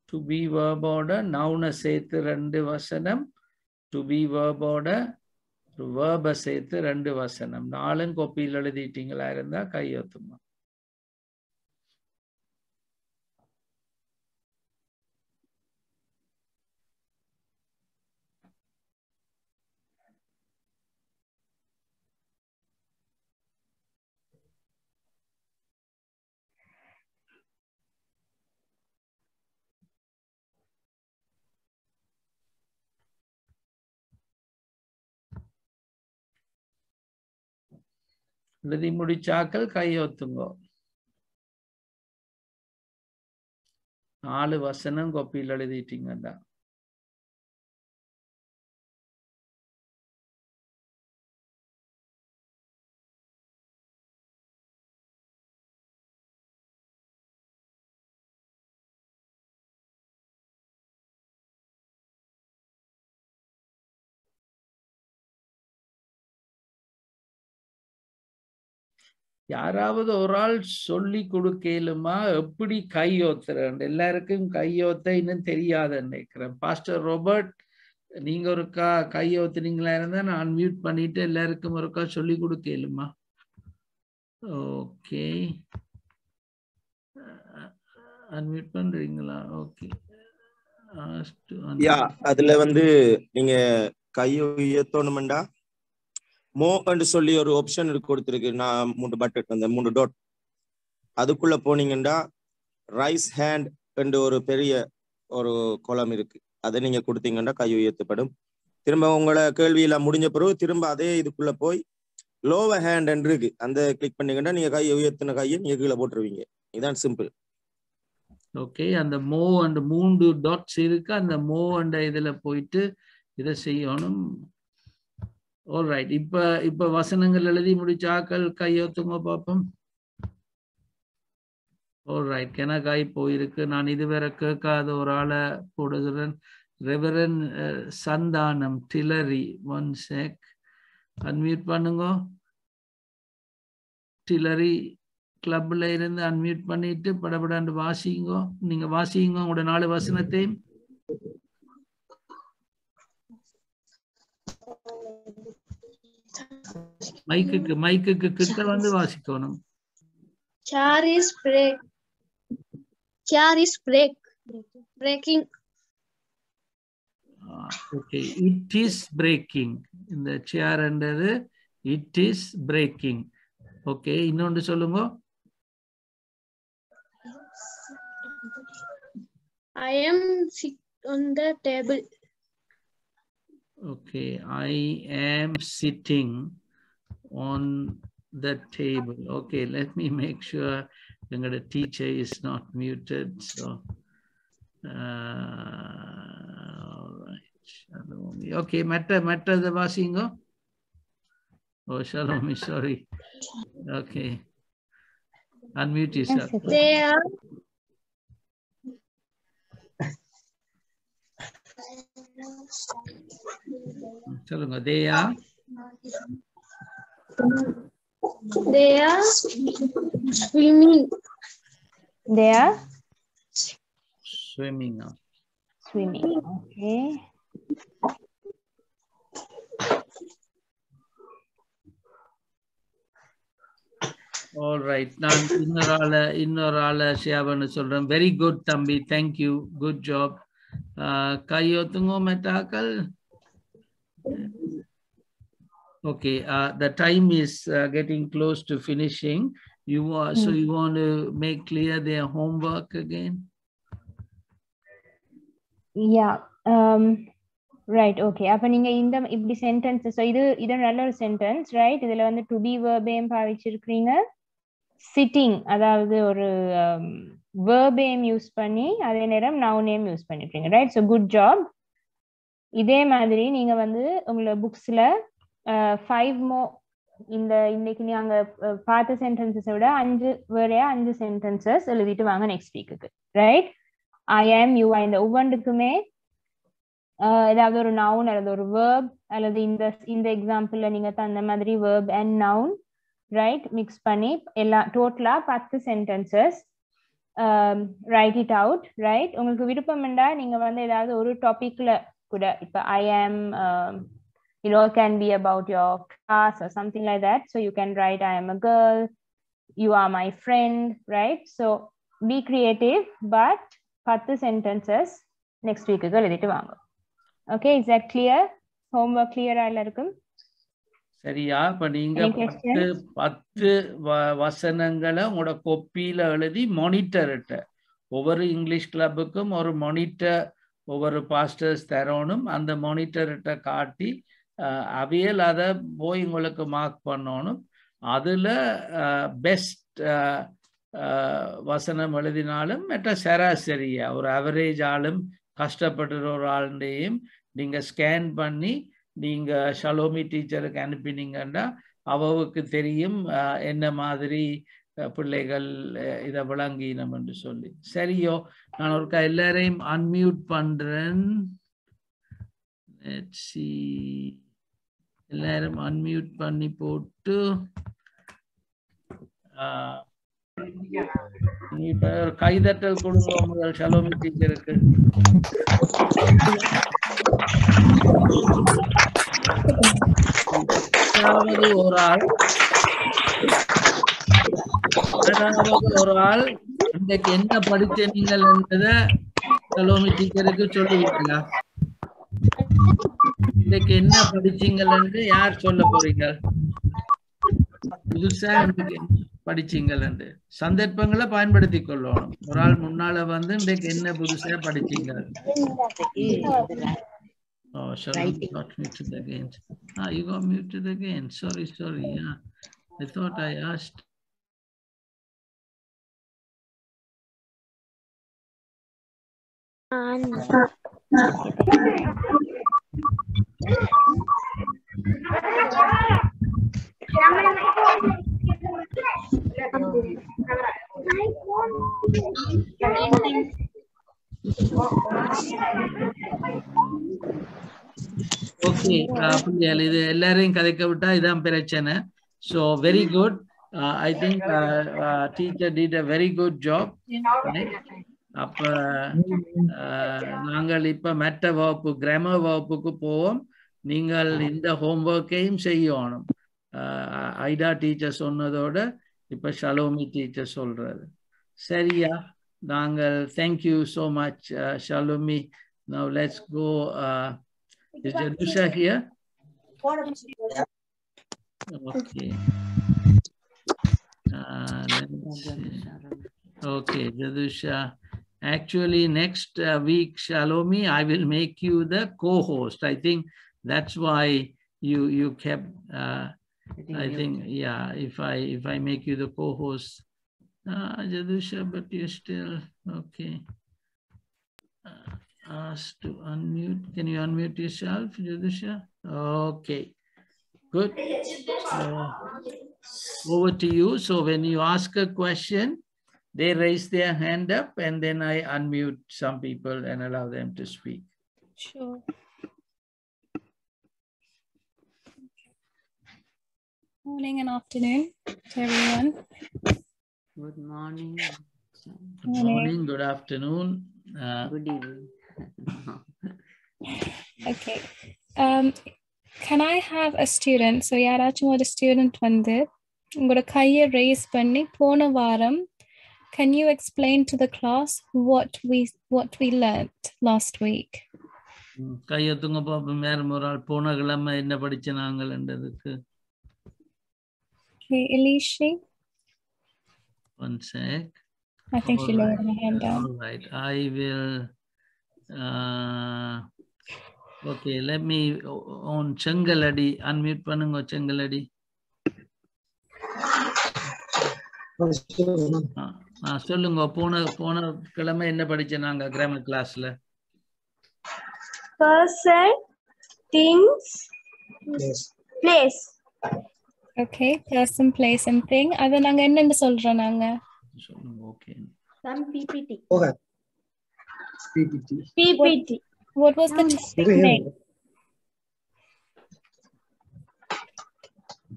S1: டு பி வேர்போட நவுனை சேர்த்து ரெண்டு வசனம். டு பி வேர்போட வேர்பை சேர்த்து ரெண்டு வசனம். நாலும் கோப்பியில் எழுதிட்டீங்களா இருந்தா கையொத்துமா? எழுதி முடிச்சாக்கள் கையொத்துங்கோ நாலு வசனம் கொப்பியில் எழுதிட்டீங்கடா யாராவது ஒரு ஆள் சொல்லி கொடுக்கலுமா? எப்படி கையோத்துறேன் எல்லாருக்கும் கையோத்த இன்னும் தெரியாத நினைக்கிறேன். பாஸ்டர் ரோபர்ட் நீங்க ஒருக்கா கையோத்துனீங்களா இருந்தா நான் அன்மியூட் பண்ணிட்டு எல்லாருக்கும் ஒருக்கா சொல்லி கொடுக்கலுமா? ஓகே அன்மியூட் பண்றீங்களா? ஓகே
S10: அதுல வந்து நீங்க கையை உயர்த்தணுமெண்டா? மோன்னு சொல்லி ஒரு ஆப்ஷன் கொடுத்துருக்கு. நான் மூணு பட்டன் அந்த மூணு டாட் அதுக்குள்ள போனீங்கன்னா ரைஸ் ஹேண்ட் என்று ஒரு பெரிய ஒரு குளம் இருக்கு. அதை நீங்க கொடுத்தீங்கன்னா கை உயர்த்தப்படும். திரும்ப உங்களை கேள்வியெல்லாம் முடிஞ்ச பிறகு திரும்ப அதே இதுக்குள்ள போய் லோவர் ஹேண்ட் என்று இருக்கு. அந்த கிளிக் பண்ணீங்கன்னா நீங்க கையை உயர்த்தின கையை நீங்க கீழே போட்டுருவீங்க. இதுதான் சிம்பிள்
S1: ஓகே அந்த மோ அண்ட் மூன்று டாட்ஸ் இருக்கு. அந்த மோ அண்ட் இதுல போயிட்டு இதை செய்யணும். ரைட் இப்ப இப்ப வசனங்கள் எழுதி முடிச்சாக்கள் கையொத்துங்க பாப்போம் ரைட் கெனகாய் போயிருக்கு. நான் இதுவரை கேட்காத ஒரு ஆளை போடுகிறேன். Reverend Santhanam Dilary one check unmute பண்ணுங்க. டிலரி கிளப்ல இருந்து அன்மியூட் பண்ணிட்டு படபடாண்டு வாசிங்கோ. நீங்க வாசிங்க உங்களோட நாலு வசனத்தையும். மைக்குக்கு மைக்குக்கு கிட்ட வந்து வாசிக்கணும்
S3: Chair is break. Chair is break. Breaking.
S1: Okay it is breaking இந்த சேர்ன்றது இட் இஸ் பிரேக்கிங் ஓகே இன்னொன்று சொல்லுங்க
S3: I am sit on the table.
S1: Okay, I am sitting on the table. Okay, let me make sure the teacher is not muted. So, uh, all right. Okay, Matter, matter the Vasingo. Oh, Shalom, sorry. Okay. Unmute yourself.
S3: They are.
S1: they are
S3: swimming.
S7: They are
S1: swimming now.
S7: swimming. Okay.
S1: All right நான் இன்னொரு ஆளை இன்னொரு ஆளை ஷேவன்னு சொல்றேன் very good தம்பி thank you good job கையொத்துங்கோ மெட்டாக்கள் Okay uh, the time is uh, getting close to finishing you are so you want to make clear their homework again
S7: Yeah. Um, right. Okay. அப்ப நீங்க இந்த இப்படி சென்டென்ஸ் ஸோ இது இது நல்ல ஒரு sentence right இதுல வந்து டு பி வேர்பேம் பாவிச்சிருக்கிறீங்க சிட்டிங் அதாவது ஒரு வேர்பேம் யூஸ் பண்ணி அதே நேரம் நவுனேம் யூஸ் பண்ணிருக்கீங்க ரைட் ஸோ குட் ஜாப் இதே மாதிரி நீங்க வந்து உங்களோட புக்ஸ்ல ஃபைவ் மோ இந்த இன்னைக்கு நீங்க பார்த்த சென்டென்சஸை விட அஞ்சு வேறையா அஞ்சு சென்டென்சஸ் எழுதிட்டு வாங்க நெக்ஸ்ட் வீக்குக்கு ரைட் ஐ ஆம் யூ இந்த ஒவ்வொன்றுக்குமே ஏதாவது ஒரு நவுன் அல்லது ஒரு வேர்ப் அல்லது இந்த இந்த எக்ஸாம்பிள்ல நீங்க தந்த மாதிரி verb and noun right mix பண்ணி எல்லா டோட்டலா பத்து sentences write it out right உங்களுக்கு விருப்பம் என்றா நீங்க வந்து ஏதாவது ஒரு டாபிக்ல கூட இப்ப ஐ ஆம் it can be about your class or something like that so you can write i am a girl you are my friend right so be creative but பத்து sentences next week க்கு எழுதிட்டு வாங்க okay is that clear homework clear ஆ எல்லாருக்கும்
S1: சரியா இப்ப நீங்க பத்து? பத்து வசனங்களை உங்களோட கொப்பியில எழுதி மானிட்டர்கிட்ட ஒவ்வொரு இங்கிலீஷ் கிளப்புக்கும் ஒரு மானிட்டர் ஒவ்வொரு பாஸ்டர்ஸ் தரணும் அந்த மானிட்டர்கிட்ட காட்டி அவியல் அதை போய் உங்களுக்கு மார்க் பண்ணணும். அதில் பெஸ்ட் வசனம் எழுதினாலும் மற்ற சராசரியா ஒரு அவரேஜ் ஆளும் கஷ்டப்படுற ஒரு ஆளுடையும் நீங்கள் ஸ்கேன் பண்ணி நீங்கள் ஷலோமி டீச்சருக்கு அனுப்பினீங்கன்னா அவவுக்கு தெரியும் என்ன மாதிரி பிள்ளைகள் இதை விளங்கினம் என்று சொல்லி. சரியோ நான் ஒருக்கா எல்லாரையும் அன்மியூட் பண்ணுறேன் Let's see. எல்லாரும் அன்மியூட் பண்ணி போட்டு இப்ப ஒரு கைதட்டல் கொடுங்க முதல் சலோமி டீச்சருக்கு ஒரு ஆள்? ஒரு ஆள்? இன்றைக்கு என்ன படிச்ச நீங்கள் என்பதை சலோமி டீச்சருக்கு சொல்லுவீங்களா இன்னைக்கு என்ன படிச்சீங்கள் என்று யார் சொல்ல போறீங்க புதுசா இன்னைக்கு படிச்சீங்கள் என்று சந்தர்ப்பங்களை பயன்படுத்தி கொள்ளணும் ஒரு ஆள் முன்னால வந்து இன்றைக்கு என்ன புதுசா படிச்சீங்க Oh, Shalom got muted again. Ah, you got muted again. Sorry, sorry. Yeah, I thought I asked. ஓகே புள்ளியால் இது எல்லாரையும் கதைக்க விட்டா இதான் பிரச்சனை. So very good I think teacher did a very good job அப்ப அஹ், நாங்கள் இப்ப மெட்ட வகுப்பு கிராமர் வகுப்புக்கு போவோம் நீங்கள் இந்த ஹோம்ஒர்க்கையும் செய்யணும் ஐடா டீச்சர் சொன்னதோட இப்ப ஷலோமி டீச்சர் சொல்றது சரியா நாங்கள் thank you so much Shalomi now let's go? Okay. Uh, let's see. Okay, Jadusha. Actually, next uh, week, Shalomi, I will make you the co-host. I think that's why you you kept. Uh, I think yeah. If I if I make you the co-host, uh, Jadusha, but you're still okay. Uh, asked to unmute. Can you unmute yourself, Jadusha? Okay, good. So, over to you. So when you ask a question, they raise their hand up and then I unmute some people and allow them to speak.
S11: Sure. Morning and afternoon to everyone.
S5: Good morning.
S1: Good morning, good afternoon. Uh,
S5: Good evening.
S11: Okay. Um, can I have a student? So யாராச்சும் ஒரு student வந்து உங்களோட கையை raise பண்ணி போன வாரம் can you explain to the class what we what we learnt last week
S1: ம், கையெத்துங்க பாப்போம் வேற ஒரு ஆள் போன கிழமை என்ன படிச்ச நாங்கள்ன்றதுக்கு
S11: okay Elishi
S1: one sake
S11: I think she lowered her hand down
S1: All right, I will. Uh, okay, let me o- on Changaladi unmute பண்ணுங்க Changaladi. ஆ, சொல்லுங்க போன போன கிழமை என்ன படிச்ச நாங்க கிராமர் கிளாஸ்ல
S3: Person, things, place.
S11: okay person place and thing அதை நாங்க என்னன்னு சொல்றோம் நாங்க
S1: சொல்லுங்க okay
S3: Some PPT.
S4: Okay. PPT.
S3: PPT.
S11: what was the topic name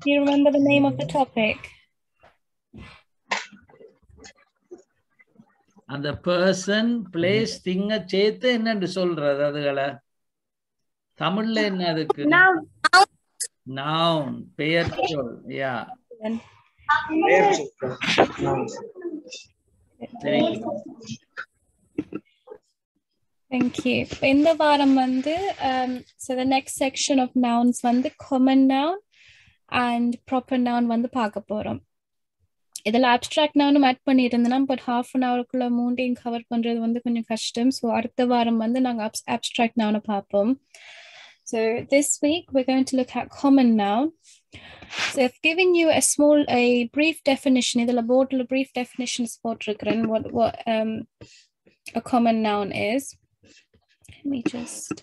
S11: do you remember the name of the topic
S1: அந்த பர்சன் பிளேஸ் திங்க சேர்த்து என்னன்னு சொல்றது அதுகளை? தமிழ்ல என்ன அதுக்கு?
S3: Noun.
S1: நவுன் பெயர் சொல். யா சரி
S11: Thank you. இப்ப இந்த வாரம் வந்து so the next section of nouns வந்து common noun and proper noun வந்து பார்க்க போறோம். இதில் abstract noun ஆட் பண்ணியிருந்தேன்னா பட் ஹாஃப் அன் ஹவருக்குள்ள மூண்டையும் கவர் பண்றது வந்து கொஞ்சம் கஷ்டம் ஸோ அடுத்த வாரம் வந்து நாங்கள் abstract noun பார்ப்போம் So this week we're going to look at common noun. So I've given you a small, a brief definition. இதில் போர்டில் brief definitions போட்டிருக்கிறேன் what what um a common noun is. Let me just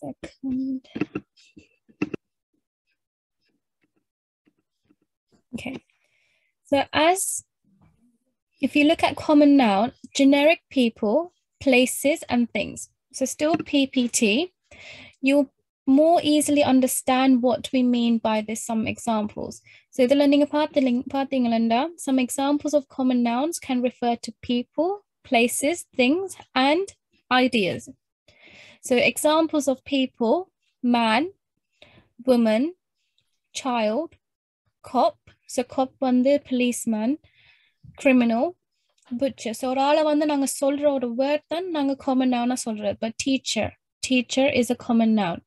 S11: second. Okay. So as if you look at common noun, generic people, places and things. So still PPT, you'll more easily understand what we mean by this some examples. So the learning apart the link parting Pathingalanda, some examples of common nouns can refer to people, places, things, and ideas. So examples of people, man, woman, child, cop, So cop வந்து policeman, criminal, butcher. So ஒரு ஆளை வந்து நாங்க சொல்ற ஒரு word தான் நாங்க common noun சொல்றது. But teacher, teacher is a common noun.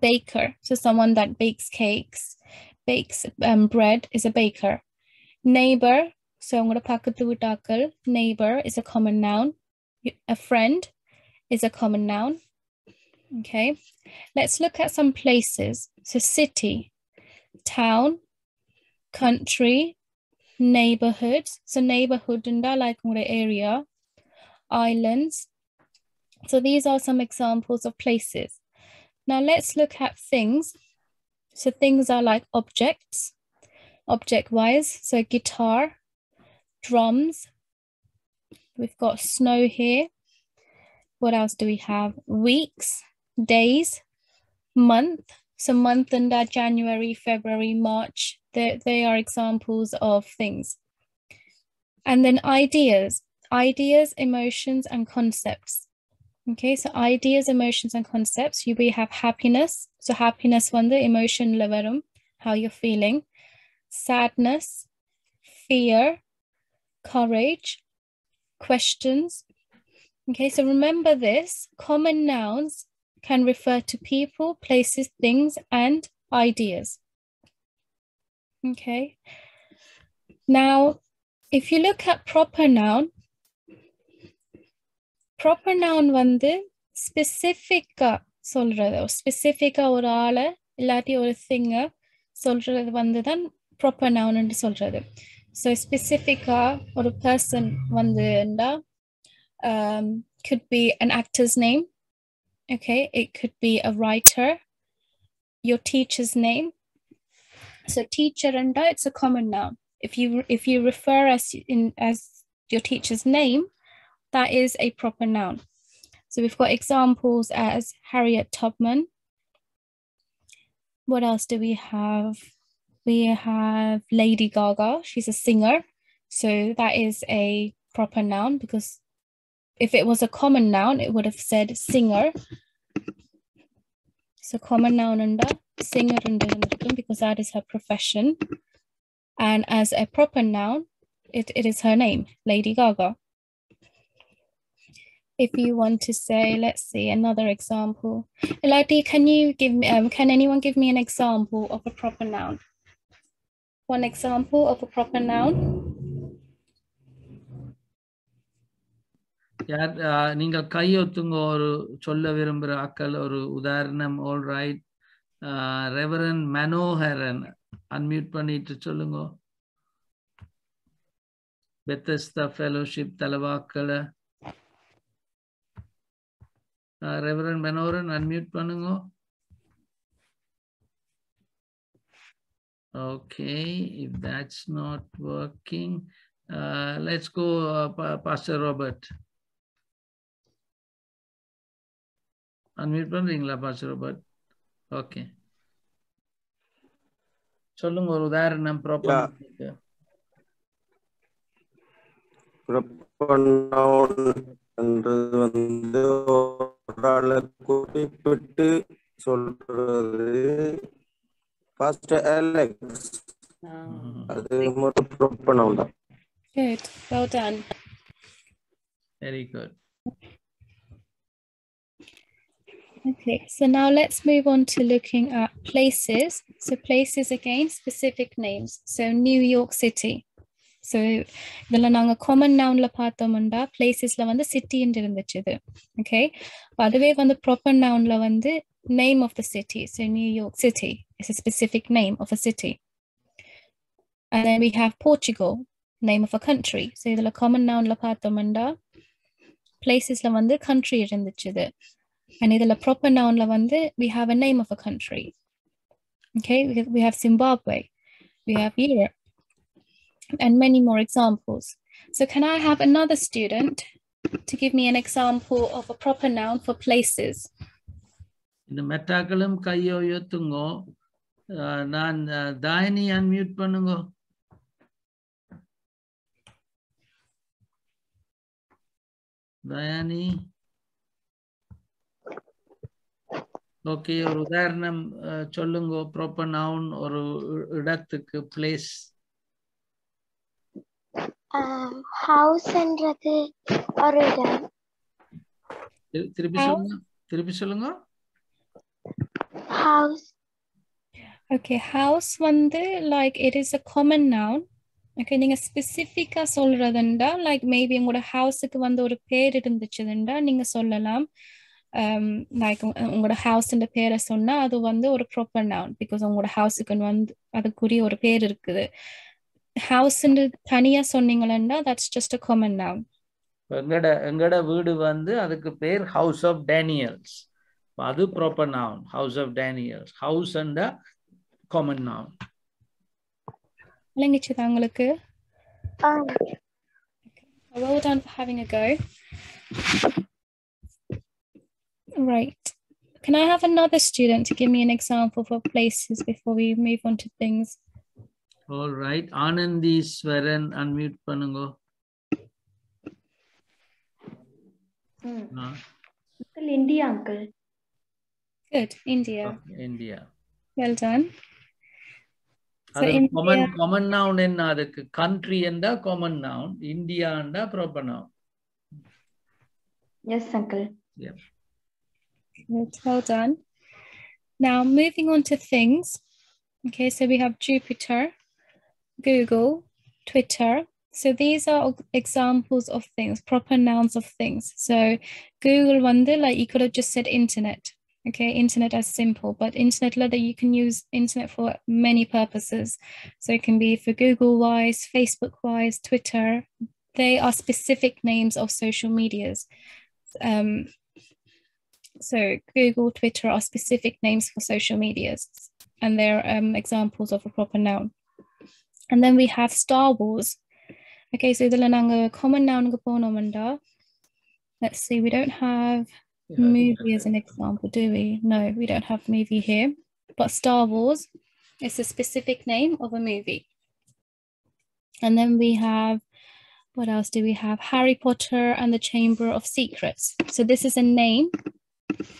S11: Baker, so someone that bakes cakes, bakes um, bread is a baker. Neighbor, so உங்களோட பக்கத்து வீட்டாக்கள் neighbor is a common noun. Y- A friend is a common noun. Okay, let's look at some places. So city, town, country, neighborhoods. So neighborhood dunda like area, islands. So these are some examples of places. Now let's look at things. So things are like objects, object wise. So guitar, drums. We've got snow here. What else do we have? Weeks, days, month. So month and uh, January, February, March, they, they are examples of things. And then ideas, ideas, emotions, and concepts. Okay, so ideas, emotions, and concepts. You we have happiness. So happiness one the emotion level, how you're feeling, sadness, fear, courage, questions. Okay, so remember this common nouns can refer to people, places, things, and ideas. Okay. Now, if you look at proper noun, proper noun வந்து ஸ்பெசிஃபிக்கா சொல்றது ஸ்பெசிஃபிக்கா ஒரு ஆளை இல்லாட்டி ஒரு திங்க சொல்றது வந்து தான் ப்ராப்பர் நவுன்னு சொல்றது ஸோ ஸ்பெசிஃபிக்கா ஒரு person வந்துண்டா um, could be an actor's name okay it could be a writer your teacher's name so teacher and uh, it's a common noun if you if you refer as in as your teacher's name that is a proper noun. So we've got examples as Harriet Tubman. What else do we have? We have Lady Gaga. She's a singer. So that is a proper noun because if it was a common noun, it would have said singer. So common noun under singer because that is her profession. And as a proper noun, it, it is her name, Lady Gaga. If you want to say, let's see, another example. Elati, can you give me, um, can anyone give me an example of a proper noun? One example of a proper noun?
S1: யார் நீங்கள் கையொத்துங்க ஒரு சொல்ல விரும்புகிற ஆக்கள் ஒரு உதாரணம் all right reverend Manoharan unmute பண்ணிட்டு சொல்லுங்க. பெத்தஸ்தா ஃபெலோஷிப் தலைவாக்களை. ரெவரன் மனோகரன் அன்மியூட் பண்ணுங்க. Okay, if that's not working, uh, let's go, uh, Pastor Robert. Unmute பண்றீங்களா பாஸ்டர் ரோபர்ட் ஓகே சொல்லுங்க ஒரு உதாரணம்
S10: என்றது வந்து ஒரு ஆளை குறிப்பிட்டு சொல்றது ஃபர்ஸ்ட் அலெக்ஸ் அது மட்டும் pronoun தான்.
S1: Very good
S11: Okay, so now let's move on to looking at places. So places again, specific names. So New York City. So இதில் நாங்கள் காமன் நவுனில் பார்த்தோம்னா பிளேசஸில் வந்து சிட்டின்னு இருந்துச்சு இது ஓகே அதுவே வந்து ப்ராப்பர் நவுனில் வந்து name of the city so New York city is a specific name of a city. And then we have Portugal, name of a country. So இதில் காமன் நவுனில் பார்த்தோம்னா பிளேசஸில் வந்து country இருந்துச்சு இது and இதில் proper nounல வந்து we have a name of a country. Okay, we have, we have Zimbabwe, we have Europe, and many more examples. So can I have another student to give me an example of a proper noun for places?
S1: இந்த மெட்டாக்களும் கையோ உயர்த்துங்கோ அஹ், நான் அஹ், தாயினி unmute பண்ணுங்க தயானி okay ஒரு உதாரணம் சொல்லுங்க. Proper noun ஒரு இடத்துக்கு place
S3: ஹவுஸ்ன்றது ஒரு இடம்.
S1: திருப்பி? சொல்லுங்க. திருப்பி சொல்லுங்க.
S3: ஹவுஸ்
S11: Okay, house வந்து like it is a common noun. Okay, நீங்க ஸ்பெசிஃபிக்கா சொல்றதுண்டா லைக் மேபி உங்களோட ஹவுஸுக்கு வந்து ஒரு பேர் இருந்துச்சுதுண்டா நீங்க சொல்லலாம். லைக் உங்களோட ஹவுஸ்ன்ற பேரை சொன்னா அது வந்து ஒரு ப்ராப்பர் நவுன் பிகாஸ் உங்களோட ஹவுஸுக்கு வந்து அதுக்குரிய ஒரு பேர் இருக்குது. ஹவுஸ்ன்னு தனியா சொன்னீங்களா that's just a common noun
S1: எங்கட எங்கட வீடு வந்து அதுக்கு பேர் ஹவுஸ் ஆஃப் டேனியல்ஸ் அது proper noun house of Daniels house and common noun
S11: விளங்கிச்சுதா உங்களுக்கு? well done for having a go. right can i have another student to give me an example for places before we move on to things
S1: all right Anandeeswaran unmute பண்ணுங்க ஆ,
S3: uncle India uncle
S11: good india
S1: India
S11: well done so
S1: அது common
S11: india
S1: common noun என்ன அதுக்கு country என்றா common noun இந்தியாண்டா proper noun
S3: yes uncle
S11: Good, well done. Now moving on to things. Okay, so we have Jupiter, Google, Twitter. So these are examples of things, proper nouns of things. So Google like you could have just said internet. Okay, internet as simple, but internet leather you can use internet for many purposes. So it can be for Google wise, Facebook wise, Twitter. They are specific names of social medias. Um, so Google, Twitter are specific names for social medias, and they're um, examples of a proper noun. And then we have Star Wars. Okay, so the Lananga common noun gaponomanda. Let's see, we don't have yeah, movie as an example, do we? No, we don't have movie here. But Star Wars is a specific name of a movie. And then we have what else do we have? Harry Potter and the Chamber of Secrets. So this is a name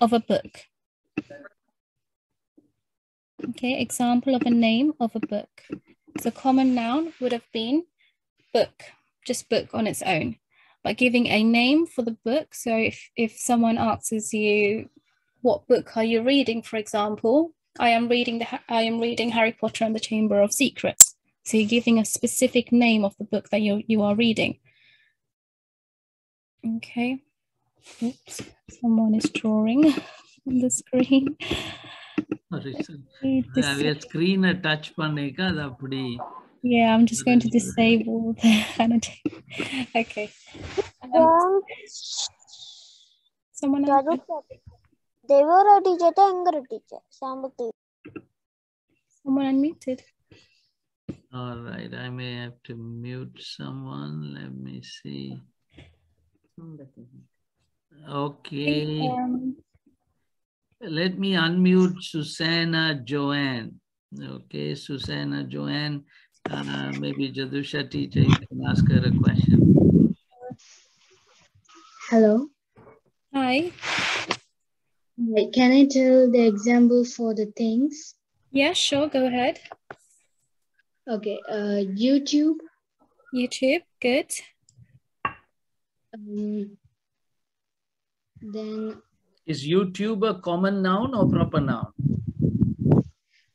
S11: of a book. Okay, example of a name of a book. So common noun would have been book, just book on its own. By giving a name for the book, so if, if someone asks you, what book are you reading, for example, I am reading the I am reading Harry Potter and the Chamber of Secrets. So you're giving a specific name of the book that you you are reading. Okay. Oops, someone is drawing on the screen.
S1: screen touch
S11: yeah i'm just going to disable the annotate. okay. Um, someone else
S12: devara teacher angara teacher sambukti
S11: someone unmuted.
S1: All right i may have to mute someone. Let me see. Okay.
S11: Um,
S1: Let me unmute Susanna Joanne. Okay, Susanna Joanne. Uh, maybe Jadusha teacher, you can ask her a question.
S8: Hello.
S11: Hi.
S8: Can I tell the example for the things?
S11: Yeah, sure. Go ahead.
S8: Okay. Uh, YouTube.
S11: YouTube. Good.
S8: Um, then
S1: Is YouTube a common noun or proper noun?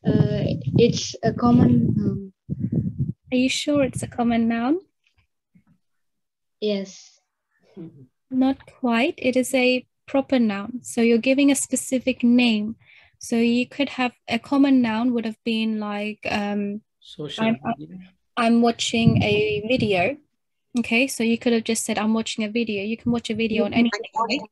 S8: uh, it's a common. Um,
S11: Are you sure it's a common noun?
S8: yes.
S11: Not quite. It is a proper noun. So you're giving a specific name. So you could have a common noun would have been like um,
S1: Social
S11: I'm,
S1: media.
S11: I'm watching a video. Okay, so you could have just said I'm watching a video. You can watch a video on anything.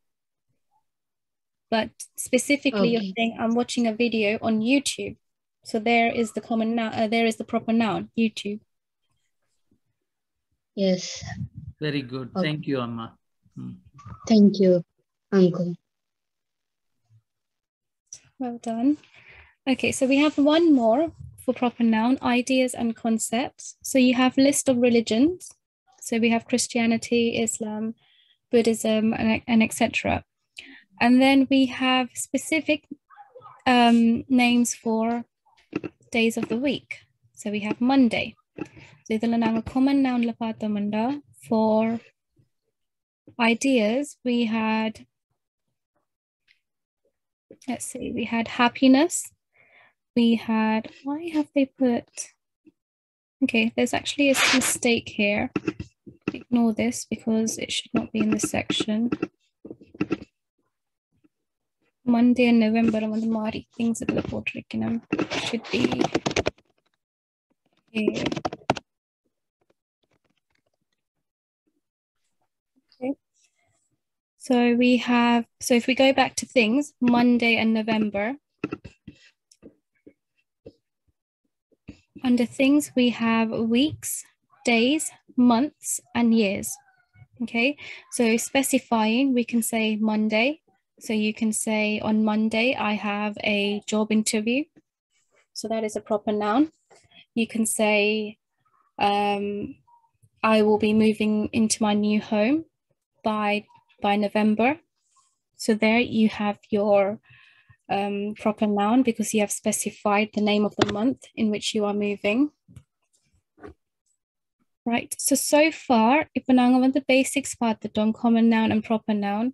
S11: Right? But specifically, you're saying I'm watching a video on YouTube. So there is the common noun. Uh, there is the proper noun, YouTube.
S8: Yes.
S1: Very good.
S8: Okay.
S1: Thank you, Amma. Hmm.
S8: Thank you, Uncle.
S11: Well done. Okay, so we have one more for proper noun, ideas and concepts. So you have list of religions. So we have Christianity, Islam, Buddhism, and, and etc. And then we have specific um, names for days of the week. So we have Monday. So இதுல common nounல பார்த்தோம்னா for ideas we had let's see we had happiness we had why have they put okay there's actually a mistake here ignore this because it should not be in this section Monday and November வந்து மாறி things இதுல போட்டிருக்கணும் should be here. Okay. So we have, so if we go back to things, Monday and November. Under things, we have weeks, days, months, and years. Okay, so specifying, we can say Monday. so you can say on Monday, I have a job interview. So that is a proper noun. You can say, um, I will be moving into my new home by by November. So there you have your um, proper noun because you have specified the name of the month in which you are moving. Right, so so far, if we're now on the basics part, the common noun and proper noun.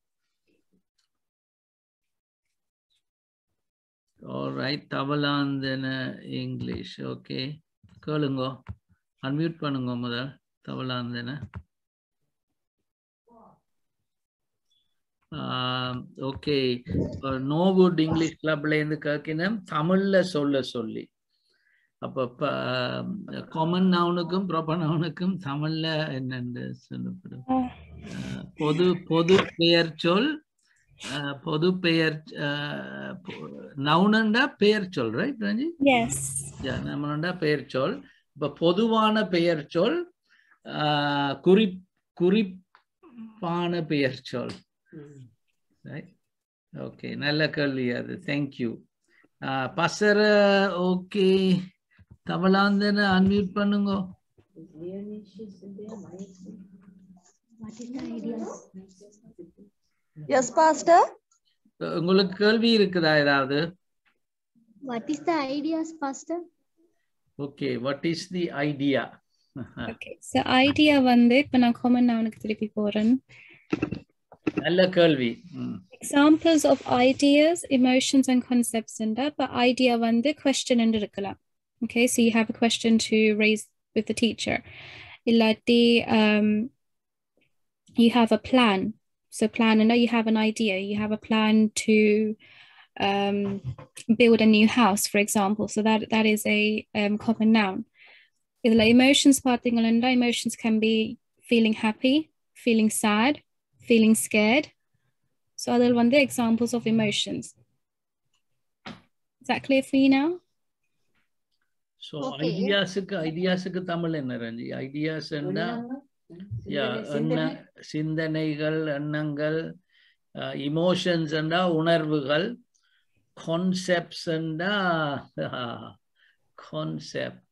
S1: All right, Thavalanthan English okay கேளுங்கோ unmute பண்ணுங்க முதல் தவளாந்தன. Okay நோவுட் English கிளப்ல இருந்து கேட்கினேன் தமிழ்ல சொல்ல சொல்லி. அப்ப common நவுனுக்கும் proper நவுனுக்கும் தமிழ்ல என்னென்று சொல்லப்படும்? பொது பொது பெயர் சொல் பொது பெயர் நவுனண்டா பெயர் சொல் ரைட் ரஞ்சி?
S11: Yes.
S1: நம்மளோட பெயர் சொல். இப்ப பொதுவான பெயர் சொல் குறி குறிப்பான பெயர் சொல். ஓகே நல்ல கேள்வி அது. Thank you pastor okay Kamalanthan unmute பண்ணுங்க.
S13: Yes, Pastor.
S1: உங்களுக்கு கேள்வி இருக்குதா ஏதாவது
S12: What is the ideas, Pastor?
S1: Okay what is the idea
S11: Okay, so idea வந்து இப்ப நான் common noun-க்கு திருப்பி போறேன்
S1: நல்ல கேள்வி
S11: of ideas, emotions and concepts and but idea வந்து question and இருக்கலாம். Okay, so you have a question to raise with the teacher. இல்லாட்டி um, you have a plan. So plan and you have an idea. You have a plan to um, build a new house, for example. So that that is a um, common noun. இதுல emotions பார்த்தீங்கன்னா emotions can be feeling happy, feeling sad, feeling scared. So அதில் வந்து examples of emotions. Is that clear for you now?
S1: So
S12: Okay.
S1: ஐடியாஸுக்கு ஐடியாஸுக்கு Tamil என்ன Ranji ideas என்ன யா எண்ண சிந்தனைகள் எண்ணங்கள் emotions என்றா உணர்வுகள் கான்செப்ட்ஸ் என்றா concept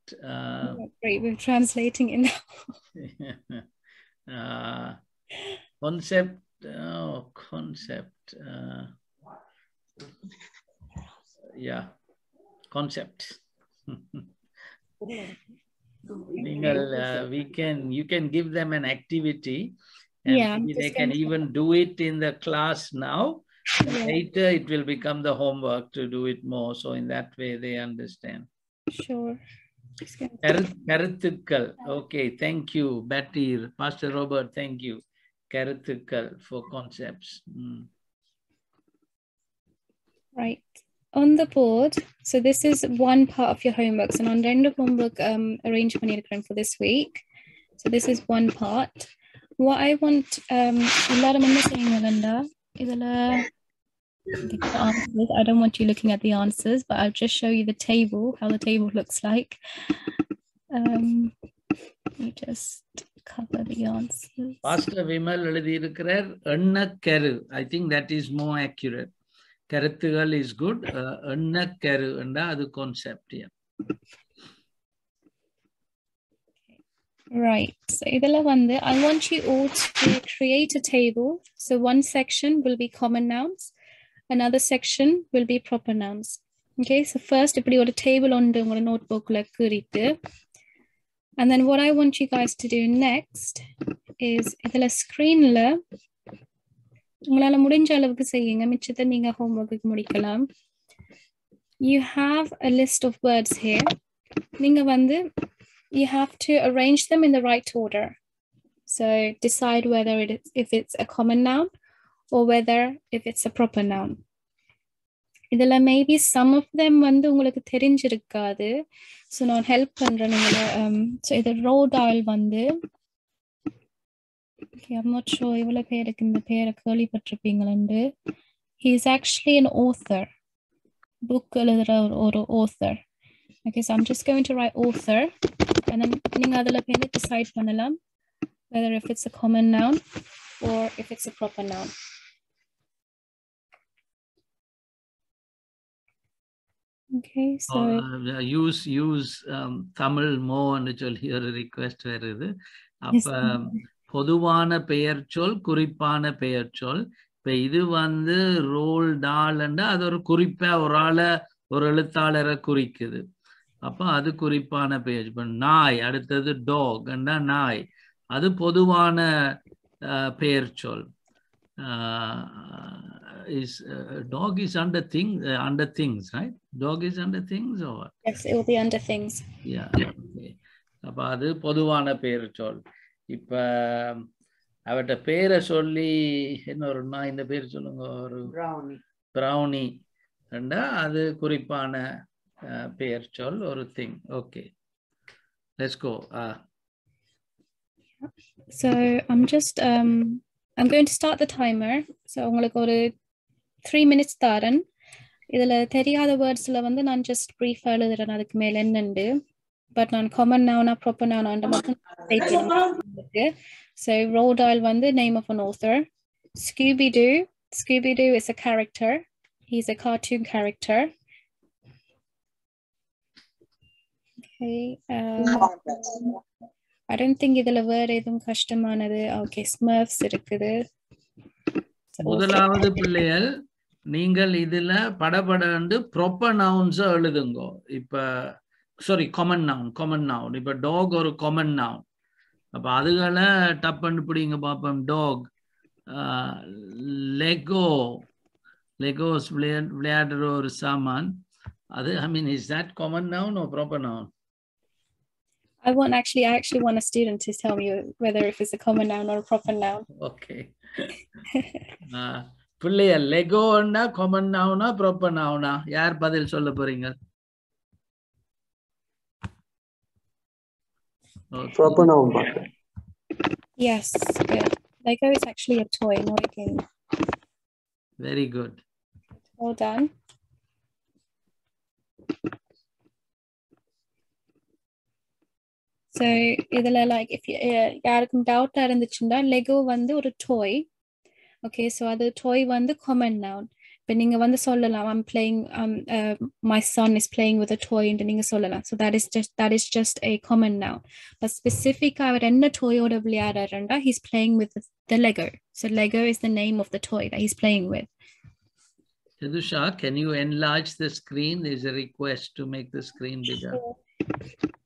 S11: Great, we're translating it now.
S1: Concept concept yeah concept நீங்கள் uh, we can you can give them an activity and
S11: Yeah,
S1: maybe they
S11: just
S1: can
S11: kind of-
S1: even do it in the class now and
S11: Yeah.
S1: later it will become the homework to do it more so in that way they understand
S11: Sure. Just gonna-
S1: கரு- கருத்துக்கள் okay thank you Batir Pastor Robert thank you கருத்துக்கள் for concepts Mm.
S11: Right. On the board, so this is one part of your homework. So on the end of homework um, arrange பண்ணிருக்கிறேன் for this week. So this is one part. What I want, um, எல்லாரும் என்ன செய்யுங்க Linda? இதுல the answers. I don't want you looking at the answers, but I'll just show you the table, how the table looks like. Um, let me just cover the answers.
S1: Pastor Vimal எழுதியிருக்கிறார் எண்ணக்கரு I think that is more accurate கருத்துகள் is good uh, எண்ணக்கரு என்றா அது concept yeah.
S11: Right. So இதுல வந்து I want you all to create a table. So one section will be common nouns, another section will be proper nouns. Okay, so first இப்படி ஒரு table உண்டு உங்களோட notebookல குறித்து. And then what I want you guys to do next is இதுல screenல உங்களால முடிஞ்ச அளவுக்கு செய்யுங்க மிச்சத்தை நீங்க homework முடிக்கலாம். You have a list of words here. நீங்க வந்து you have to arrange them in the right order. So decide whether it is if it's a common noun or whether if it's a proper noun. இதுல maybe some of them வந்து உங்களுக்கு தெரிஞ்சிருக்காது so நான் help பண்றேன் உங்களை so இது ரோடால் வந்து okay, I'm not sure இவ்வளோ பேருக்கு இந்த பேரை கேள்விப்பட்டிருப்பீங்களு he is actually an author book எழுதுற ஒரு ஒரு author okay so I'm just going to write author and then நீங்க அதுல பேரு decide பண்ணலாம் whether if it's a common noun or if it's a proper noun okay so
S1: Uh, use use um, Tamil மோன்னு சொல்லி ஒரு request வருது அப்ப பொதுவான பெயர் சொல் குறிப்பான பெயர் சொல். இப்ப இது வந்து ரோல் டால்ண்டா அது ஒரு குறிப்பா ஒரு ஆளை ஒரு எழுத்தாளரை குறிக்குது. அப்ப அது குறிப்பான பெயர். இப்ப நாய் அடுத்தது டாக் நாய். அது பொதுவான பெயர் சொல். Is dog is under thing under things right? Dog is under things over?
S11: Yes it will be under things.
S1: Yeah, okay. அப்ப அது பொதுவான பேர் சொல். இப்ப அவட்ட பேரை சொல்லி என்ன ஒரு நான் இந்த பேர் சொல்லுங்க ஒரு. பிரௌனி ரெண்டா அது குறிப்பான அஹ், பெயர் சொல் ஒரு thing okay let's go
S11: So I'm just um I'm going to start the timer. So உங்களுக்கு ஒரு த்ரீ மினிட்ஸ் தரேன். இதுல தெரியாத வேர்ட்ஸ்ல வந்து நான் ஜஸ்ட் ப்ரீஃபாக எழுதுறேன். அதுக்கு மேல என்னண்டு? பட் நான் காமன் நவுனா ப்ராப்பர் நவுனா மட்டும் இருக்கு ஸோ ரோடால் வந்து name of an author Scooby Doo Scooby Doo is a character he's a cartoon character Okay. I don't think இதுல வேற எதுவும் கஷ்டமானது. ஓகே ஸ்மர்ஃப்ஸ் இருக்குது.
S1: முதலாவது பிள்ளைகள் நீங்கள் இதுல படபடண்டு ப்ராப்பர் நவுன்ஸ் எழுதுங்கோ. இப்ப sorry common noun common noun இப்ப டாக் ஒரு காமன் நவுன் அப்ப அதுகளை டப்புன்னு பிடிங்க பார்ப்போம் டாக் லெகோ லெகோஸ் விளையா விளையாடுற ஒரு சாமான். அது I mean is that common noun or proper noun
S11: I want actually I actually want a student to tell me whether if it's a common noun or a proper noun.
S1: Okay பிள்ளைய லெகோன்னா common நவுனா proper நவுனா யார் பதில் சொல்ல போறீங்க?
S4: Proper noun, Pastor.
S11: Yes, good. Lego is actually a toy, not a game.
S1: Very good.
S11: Well done. So இதில் like if யாருக்கும் டவுட்டாக இருந்துச்சுன்னா லெகோ வந்து ஒரு டோய் ஓகே ஸோ அது டோய் வந்து காமன் நவுன் இப்போ நீங்கள் வந்து சொல்லலாம் I'm playing my son is playing with a டோய்ன்ட்டு நீங்கள் சொல்லலாம் so that is just that is just a common noun but ஸ்பெசிஃபிக்காக அவர் என்ன டோயோட விளையாடுறா he's playing with the Lego so Lego is the name of the toy that he's playing with
S1: Yadusha, can you enlarge the screen? There's a request to make the screen bigger.
S11: If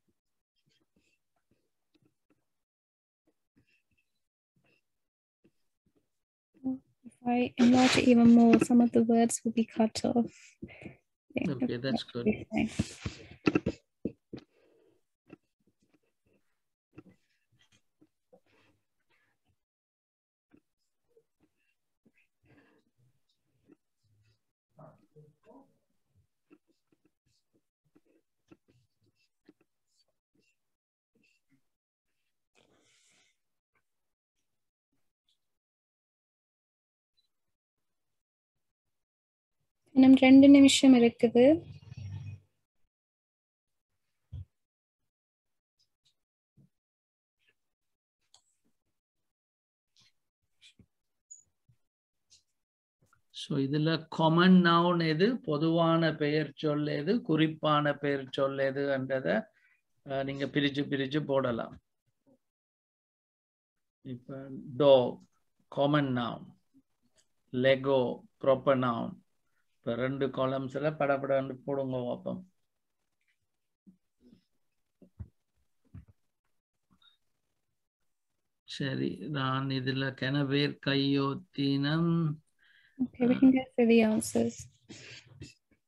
S11: I enlarge it even more, some of the words will be cut off. Yeah,
S1: Okay, that's good.
S11: இன்னும் ரெண்டு நிமிஷம் இருக்குது.
S1: So இதுல common noun எது? பொதுவான பெயர் சொல் எது? குறிப்பான பெயர் சொல் எதுன்றத அஹ், நீங்க பிரிச்சு பிரிச்சு போடலாம். இப்ப toy common noun Lego proper noun இப்போ ரெண்டு காலம்ஸ்ல படப்படன்னு போடுங்க பார்ப்போம் சரி நான் இதுல கெனவேர் கையோத்தினம்
S11: Okay, can go through the answers.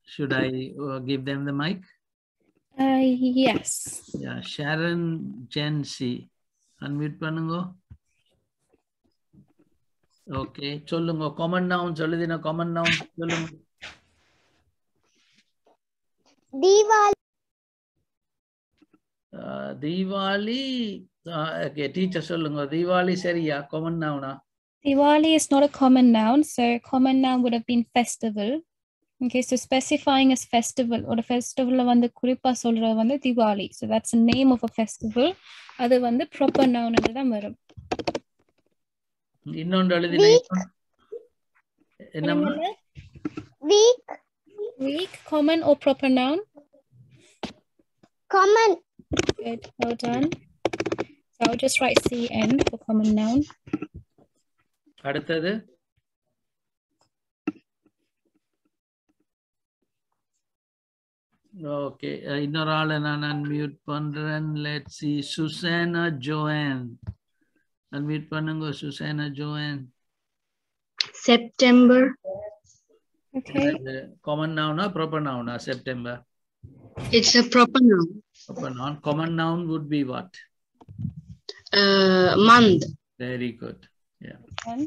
S1: should I uh, give them the mic?
S11: Uh, yes.
S1: Yeah, Sharon Jency. Unmute பண்ணுங்க. Okay, சொல்லுங்க common nouns எழுதின common nouns சொல்லுங்க.
S3: Deepavali
S1: Uh, Deepavali uh, okay, teacher சொல்லுங்க தீபாவளி சரியா common noun
S11: Diwali is not a common noun, so common noun would have been festival. Okay, so specifying as festival or a festival வந்து குறிப்பா சொல்றது வந்து Diwali. So that's the name of a festival. அது வந்து proper noun தான் வரும்.
S1: இன்னொன்று எழுதின இன்னொன்று- என்னம்மா
S3: week
S11: Week, common or proper noun?
S3: Common
S11: Good, well done. So I'll just write CN for common noun.
S1: அடுத்தது ஓகே இன்னொரு ஆளை நான் அன்மியூட் பண்றேன் let see Susana join unmute பண்ணுங்க Susena Joan
S8: September,
S11: Okay.
S1: Common நவுனா proper நவுனா September
S8: it's a proper noun.
S1: Proper noun common noun would be what
S8: Uh, month,
S1: very good
S11: One.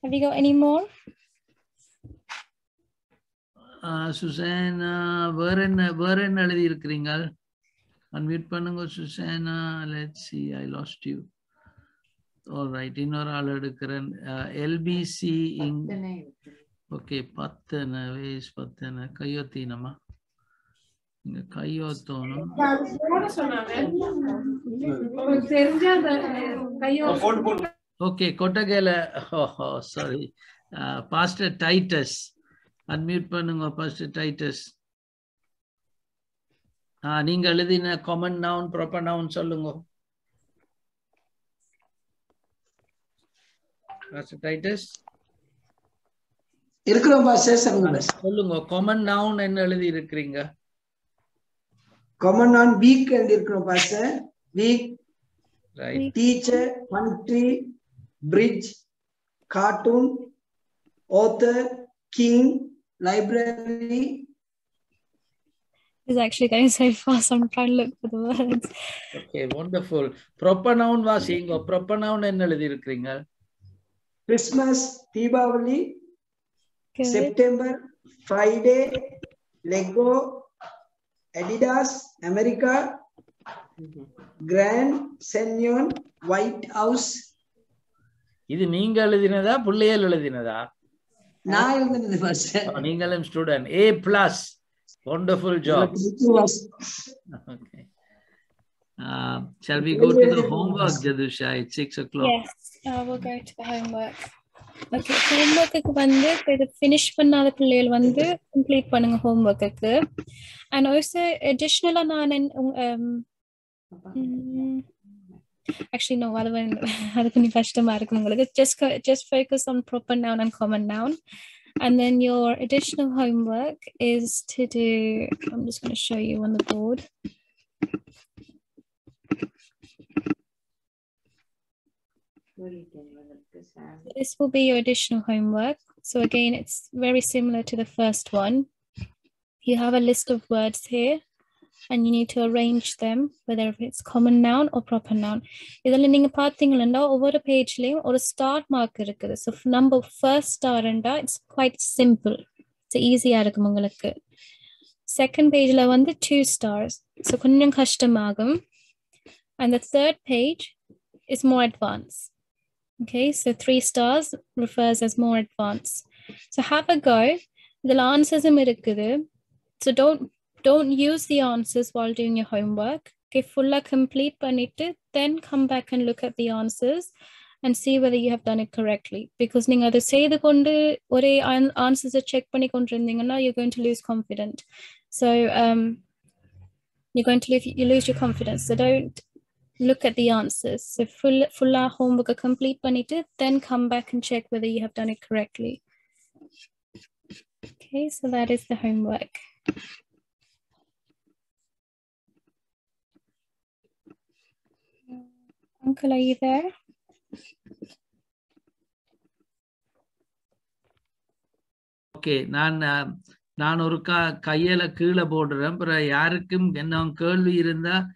S11: Have you got any more?
S1: Susana வேற என்ன வேற என்ன எழுதி இருக்கிறீங்க unmute பண்ணுங்க Susana let see I lost you All right இன்னொரு ஆள் எடுக்கிறேன். எல்பிசி இங் ஓகே பத்தனை வேஸ் பத்தனை. கையொத்தினமா? இங்க கையோத்தோணும். ஓகே கொட்டகையில ஓஹோ சாரி பாஸ்டர் டைட்டஸ் அன்மியூட் பண்ணுங்க பாஸ்டர் டைட்டஸ் ஆ நீங்க எழுதின காமன் நவுன் ப்ராப்பர் நவுன் சொல்லுங்க பாஸ்டர் டைட்டஸ்
S13: இருக்கிறோம் பாஸ்டர் சொல்லுங்க
S1: காமன் நவுன் என்ன எழுதி இருக்கிறீங்க
S13: காமன் நான் வீக் இருக்கிறோம் pastor week
S1: right
S13: teacher country bridge cartoon author king library
S11: It's actually going so fast. I'm trying to look for the words.
S1: Okay wonderful proper noun வாசிங்க proper noun என்ன எழுதி இருக்கிறீங்க
S13: Christmas
S11: Deepavali.
S13: September Friday Lego Adidas America Grand Canyon White House.
S1: இது நீங்க எழுதினதா பிள்ளைகள் எழுதினதா?
S13: நான் எழுதுனது ஃபர்ஸ்ட்
S1: நீங்களும் student A plus wonderful job okay. Uh, shall we go to the homework jadusha? It's six o'clock.
S11: Yes, we'll go to the homework. Okay ஹோம்ஒர்க்குக்கு வந்து இப்போ இது ஃபினிஷ் பண்ணாத பிள்ளைகள் வந்து கம்ப்ளீட் பண்ணுங்க ஹோம்ஒர்க்குக்கு அண்ட் ஆல்சோ அடிஷ்னலாக நான் ஆக்சுவலி நோ அது வந்து அது கொஞ்சம் கஷ்டமா இருக்கும் உங்களுக்கு just just focus on proper noun and common noun And then your additional homework is to do, I'm just going to show you on the board. This will be your additional homework. So again, it's very similar to the first one. You have a list of words here and you need to arrange them, whether it's common noun or proper noun. இதில் நீங்க பார்த்தீங்கன்னா ஒவ்வொரு பேஜ்லயும் ஒரு star mark இருக்குது so நம்ம first ஸ்டார்ண்டா it's quite simple it's ஈஸியாக இருக்கும் உங்களுக்கு செகண்ட் பேஜில் வந்து டூ ஸ்டார்ஸ் ஸோ கொஞ்சம் கஷ்டமாகும் and the third page is more advanced. Okay, so three stars refers as more advanced. So have a go. The answers are இருக்குது. So don't don't use the answers while doing your homework. Okay, fulla complete பண்ணிட்டு then come back and look at the answers and see whether you have done it correctly. Because நீங்க அதை செய்து கொண்டு ஒரே answers check பண்ணி கொண்டிருந்தீங்கன்னா you're going to lose confidence. So um, you're going to lose, you lose your confidence. So don't look at the answers. So full full homework complete பண்ணிட்டு then come back and check whether you have done it correctly. Okay, so that is the homework. Uncle, are you there?
S1: Okay நான் அஹ், நான் ஒரு கா கையில கீழே போடுறேன் அப்புறம் யாருக்கும் என்ன கேள்வி இருந்தா ஆஹ்,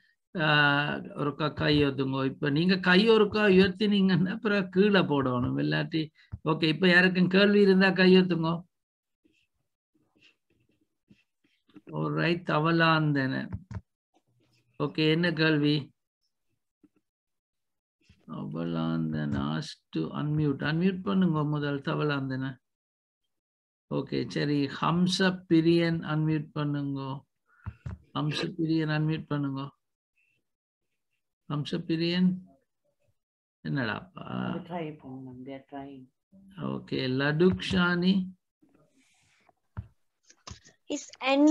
S1: ஒருக்கா கை ஒத்துங்க இப்போ நீங்க கை ஒருக்கா உயர்த்தினீங்கன்னா அப்புறம் கீழே போடணும். இல்லாட்டி ஓகே இப்போ யாருக்கும் கேள்வி இருந்தா கை ஒத்துங்க ரைட் தவலாந்தன ஓகே என்ன கேள்வி? அவலாந்தன் டு அன்மியூட் அன்மியூட் பண்ணுங்க முதல் தவலாந்தன. ஓகே சரி ஹம்ச பிரியன் அன்மியூட் பண்ணுங்க. ஹம்ச பிரியன் அன்மியூட் பண்ணுங்க. ஹம்ச பிரியன் என்னடாப்பா
S5: ட்ரை பண்ணலாம் they are trying
S1: okay லடுக் Shani
S3: Is an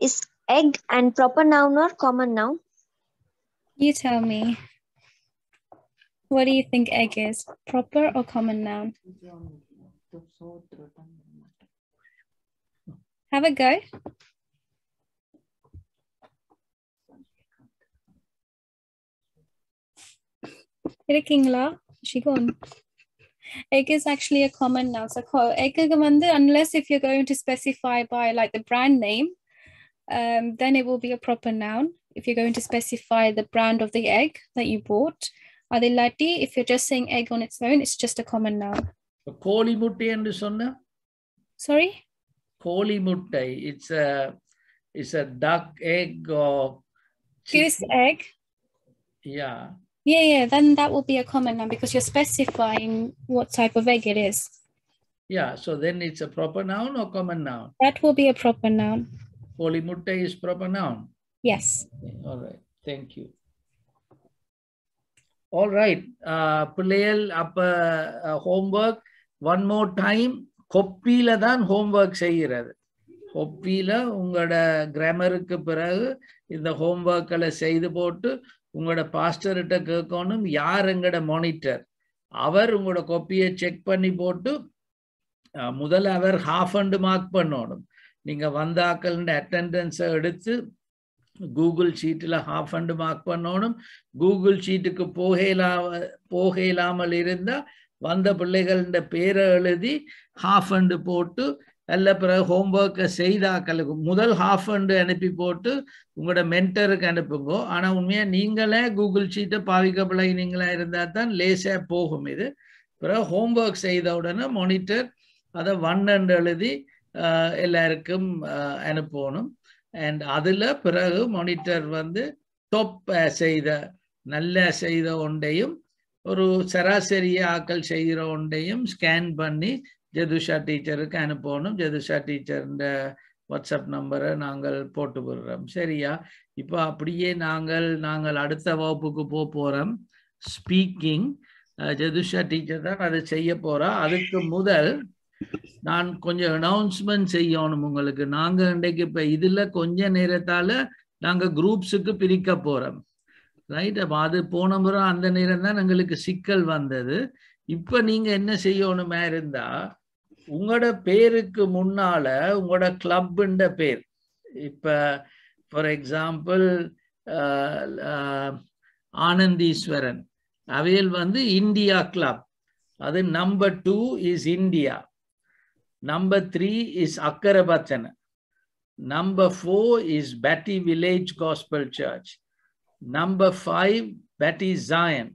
S3: is egg and proper noun or common noun?
S11: You tell me. What do you think egg is? Proper or common noun? Have a go. இருக்கீங்களா she gone egg is actually a common noun so co- egg வந்து unless if you're going to specify by like the brand name um, then it will be a proper noun if you're going to specify the brand of the egg that you bought அது இல்லாட்டி if you're just saying egg on its own it's just a common noun
S1: கோழி முட்டை என்று சொன்ன
S11: sorry
S1: கோழி முட்டை it's a it's a duck egg or
S11: goose egg
S1: yeah
S11: yeah yeah then that will be a common noun because you're specifying what type of egg it is
S1: yeah so then it's a proper noun or common noun
S11: that will be a proper noun
S1: கோழி முட்டை is proper noun.
S11: Yes.
S1: Okay, All right. Thank you. All right. Uh, பிள்ளைகள் அப்ப homework one more time கொப்பியில தான் homework செய்கிறது கொப்பியில உங்களோட கிராமருக்கு பிறகு இந்த ஹோம்ஒர்க்களை செய்து போட்டு உங்களோட பாஸ்டர்கிட்ட கேட்கணும் யார் எங்களோட மானிட்டர் அவர் உங்களோட கொப்பியை செக் பண்ணி போட்டு முதல்ல அவர் ஹாஃப் அண்டு மார்க் பண்ணணும். நீங்கள் வந்தாக்கள் அட்டெண்டன்ஸை எடுத்து கூகுள் ஷீட்டில் ஹாஃப் அண்டு மார்க் பண்ணணும். கூகுள் ஷீட்டுக்கு போகலா போக இல்லாமல் இருந்தால் வந்த பிள்ளைகள பேரை எழுதி ஹாஃப் அண்டு போட்டு அல்ல பிறகு ஹோம்ஒர்க்கை செய்தாக்களுக்கு முதல் ஹாஃப் அண்டு அனுப்பி போட்டு உங்களோட மென்டருக்கு அனுப்புங்க. ஆனால் உண்மையாக நீங்களே கூகுள் ஷீட்டை பாவிக்க நீங்களாக இருந்தால் தான் லேசாக போகும் இது. பிறகு ஹோம்ஒர்க் செய்த உடனே மானிட்டர் அதை ஒன் அண்ட் எழுதி எல்லாருக்கும் அனுப்பணும். அண்ட் அதில் பிறகு மானிட்டர் வந்து டொப் செய்த நல்ல செய்த ஒன்றையும் ஒரு சராசரி ஆக்கள் செய்கிற ஒன்றையும் ஸ்கேன் பண்ணி ஜதுஷா டீச்சருக்கு அனுப்பணும். ஜதுஷா டீச்சர்ன்ற வாட்ஸ்அப் நம்பரை நாங்கள் போட்டு விடுறோம். சரியா? இப்போ அப்படியே நாங்கள் நாங்கள் அடுத்த வகுப்புக்கு போக போகிறோம் ஸ்பீக்கிங் ஜதுஷா டீச்சர் தான் அதை செய்ய போகிறா அதுக்கு முதல் நான் கொஞ்சம் அனௌன்ஸ்மெண்ட் செய்யணும் உங்களுக்கு. நாங்கள் இன்றைக்கு இப்போ இதில் கொஞ்ச நேரத்தால் நாங்கள் குரூப்ஸுக்கு பிரிக்க போகிறோம் ரைட் அப்போ அது போன முறை அந்த நேரம் தான் எங்களுக்கு சிக்கல் வந்தது. இப்போ நீங்கள் என்ன செய்யணுமா இருந்தால் உங்களோட பேருக்கு முன்னால உங்களோட கிளப்புன்ற பேர் இப்ப ஃபார் எக்ஸாம்பிள் ஆனந்தீஸ்வரன் அவையில் வந்து இந்தியா கிளப் அது number two is India number three is அக்கரபச்சன number four is Batti village gospel church number five Batti Joyan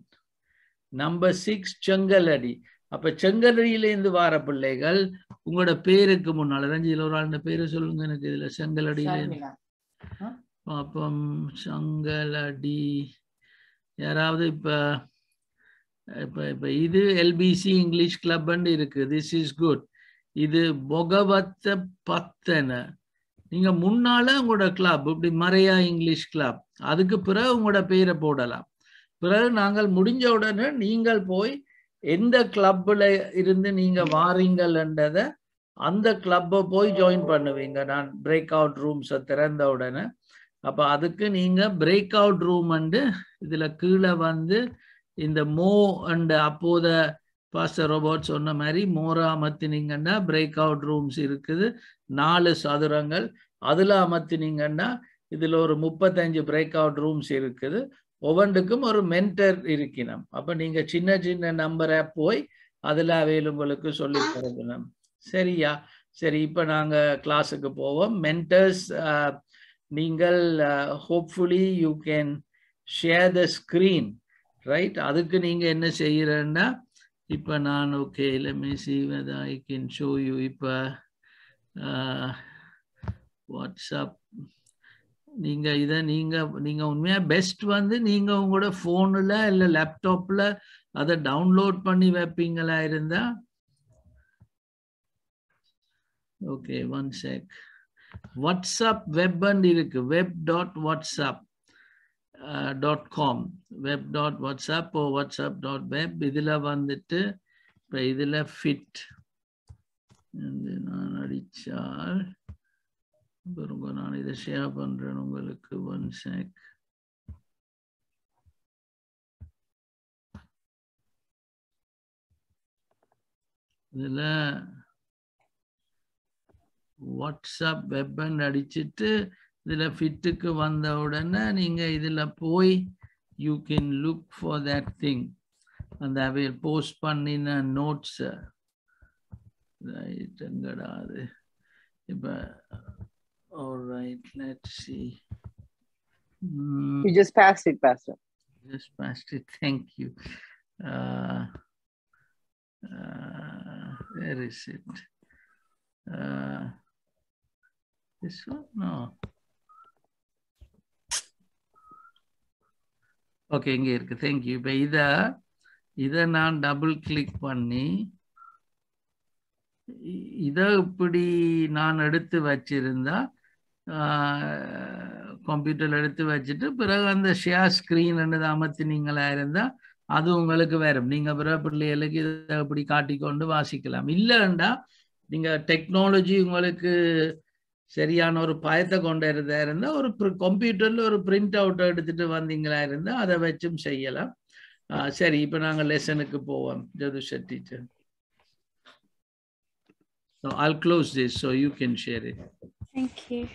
S1: number six Chenkalady அப்ப செங்கலடியிலேருந்து வார பிள்ளைகள் உங்களோட பேருக்கு முன்னால ரஞ்சியில் ஒரு ஆளுடைய பேரை சொல்லுங்க எனக்கு இதுல செங்கலடியில பாப்பம் செங்கலடி. யாராவது இப்ப இப்ப இப்ப இது எல்பிசி இங்கிலீஷ் கிளப்னு இருக்கு. திஸ் இஸ் குட் இது பொகவத்த பத்தன. நீங்க முன்னால உங்களோட கிளப் இப்படி மறையா இங்கிலீஷ் கிளப் அதுக்கு பிறகு உங்களோட பேரை போடலாம். பிறகு நாங்கள் முடிஞ்ச உடனே நீங்கள் போய் எந்த கிளப்ல இருந்து நீங்க வாரீங்கள்ன்றத அந்த கிளப்பை போய் ஜாயின் பண்ணுவீங்க. நான் பிரேக் அவுட் ரூம்ஸை திறந்த உடனே. அப்போ அதுக்கு நீங்க பிரேக் அவுட் ரூம் அண்டு இதுல கீழே வந்து இந்த மோ அண்ட் அப்போத பாஸ்டர் ரோபோட் சொன்ன மாதிரி மோரா அமர்த்தினீங்கன்னா பிரேக் அவுட் ரூம்ஸ் இருக்குது. நாலு சதுரங்கள். அதில் அமர்த்தினீங்கன்னா இதில் ஒரு முப்பத்தஞ்சு பிரேக் அவுட் ரூம்ஸ் இருக்குது. ஒவ்வொன்றுக்கும் ஒரு மென்டர் இருக்கணும். அப்போ நீங்கள் சின்ன சின்ன நம்பரை போய் அதில் அவையில் உங்களுக்கு சொல்லி தரணும். சரியா? சரி இப்போ நாங்கள் கிளாஸுக்கு போவோம். மென்டர்ஸ் நீங்கள் hopefully you can share the screen right அதுக்கு நீங்கள் என்ன செய்யறன்னா இப்போ நான் okay let me see I can show you இப்போ வாட்ஸ்அப் நீங்கள் இதை நீங்கள் நீங்கள் உண்மையாக பெஸ்ட் வந்து நீங்கள் உங்களோட ஃபோனில் இல்லை லேப்டாப்பில் அதை டவுன்லோட் பண்ணி வைப்பீங்களா இருந்தா? ஓகே ஒன் செக் வாட்ஸ்அப் வெப்னு இருக்கு. Web dot WhatsApp dot com web dot WhatsApp oh WhatsApp dot web இதில் வந்துட்டு இப்போ இதில் ஃபிட் நான் அடித்தால் பாருங்க நான் இதை ஷேர் பண்றேன் உங்களுக்கு ஒன் செக் இதில் வாட்ஸ்அப் வெப்பன் அடிச்சுட்டு இதில் ஃபிட்டுக்கு வந்த உடனே நீங்கள் இதில் போய் you can look for that thing அந்த அவையில் போஸ்ட் பண்ணின நோட்ஸை ரைட் எங்கடா அது. இப்போ right let see
S5: You just passed it, Pastor.
S1: Just passed it. Thank you. Uh, uh, where is it? Uh, this one? No. Okay இங்கே இருக்கு thank you இப்போ இதை இதை நான் டபுள் கிளிக் பண்ணி இதை இப்படி நான் எடுத்து வச்சிருந்தா கம்ப்யூட்டர் எடுத்து வச்சுட்டு பிறகு அந்த ஷேர் ஸ்க்ரீன் அமர்த்தினீங்களா இருந்தால் அது உங்களுக்கு வரும் நீங்கள் பிறகு பிள்ளைகளுக்கு இதை அப்படி காட்டிக்கொண்டு வாசிக்கலாம் இல்லைண்டா நீங்கள் டெக்னாலஜி உங்களுக்கு சரியான ஒரு பயத்தை கொண்டு இருந்தா இருந்தால் ஒரு கம்ப்யூட்டரில் ஒரு பிரிண்ட் அவுட்டை எடுத்துட்டு வந்தீங்களா இருந்தால் அதை வச்சும் செய்யலாம் சரி இப்போ நாங்கள் லெசனுக்கு போவோம் Jathusha teacher So I'll close this so you can share it.
S11: Thank you.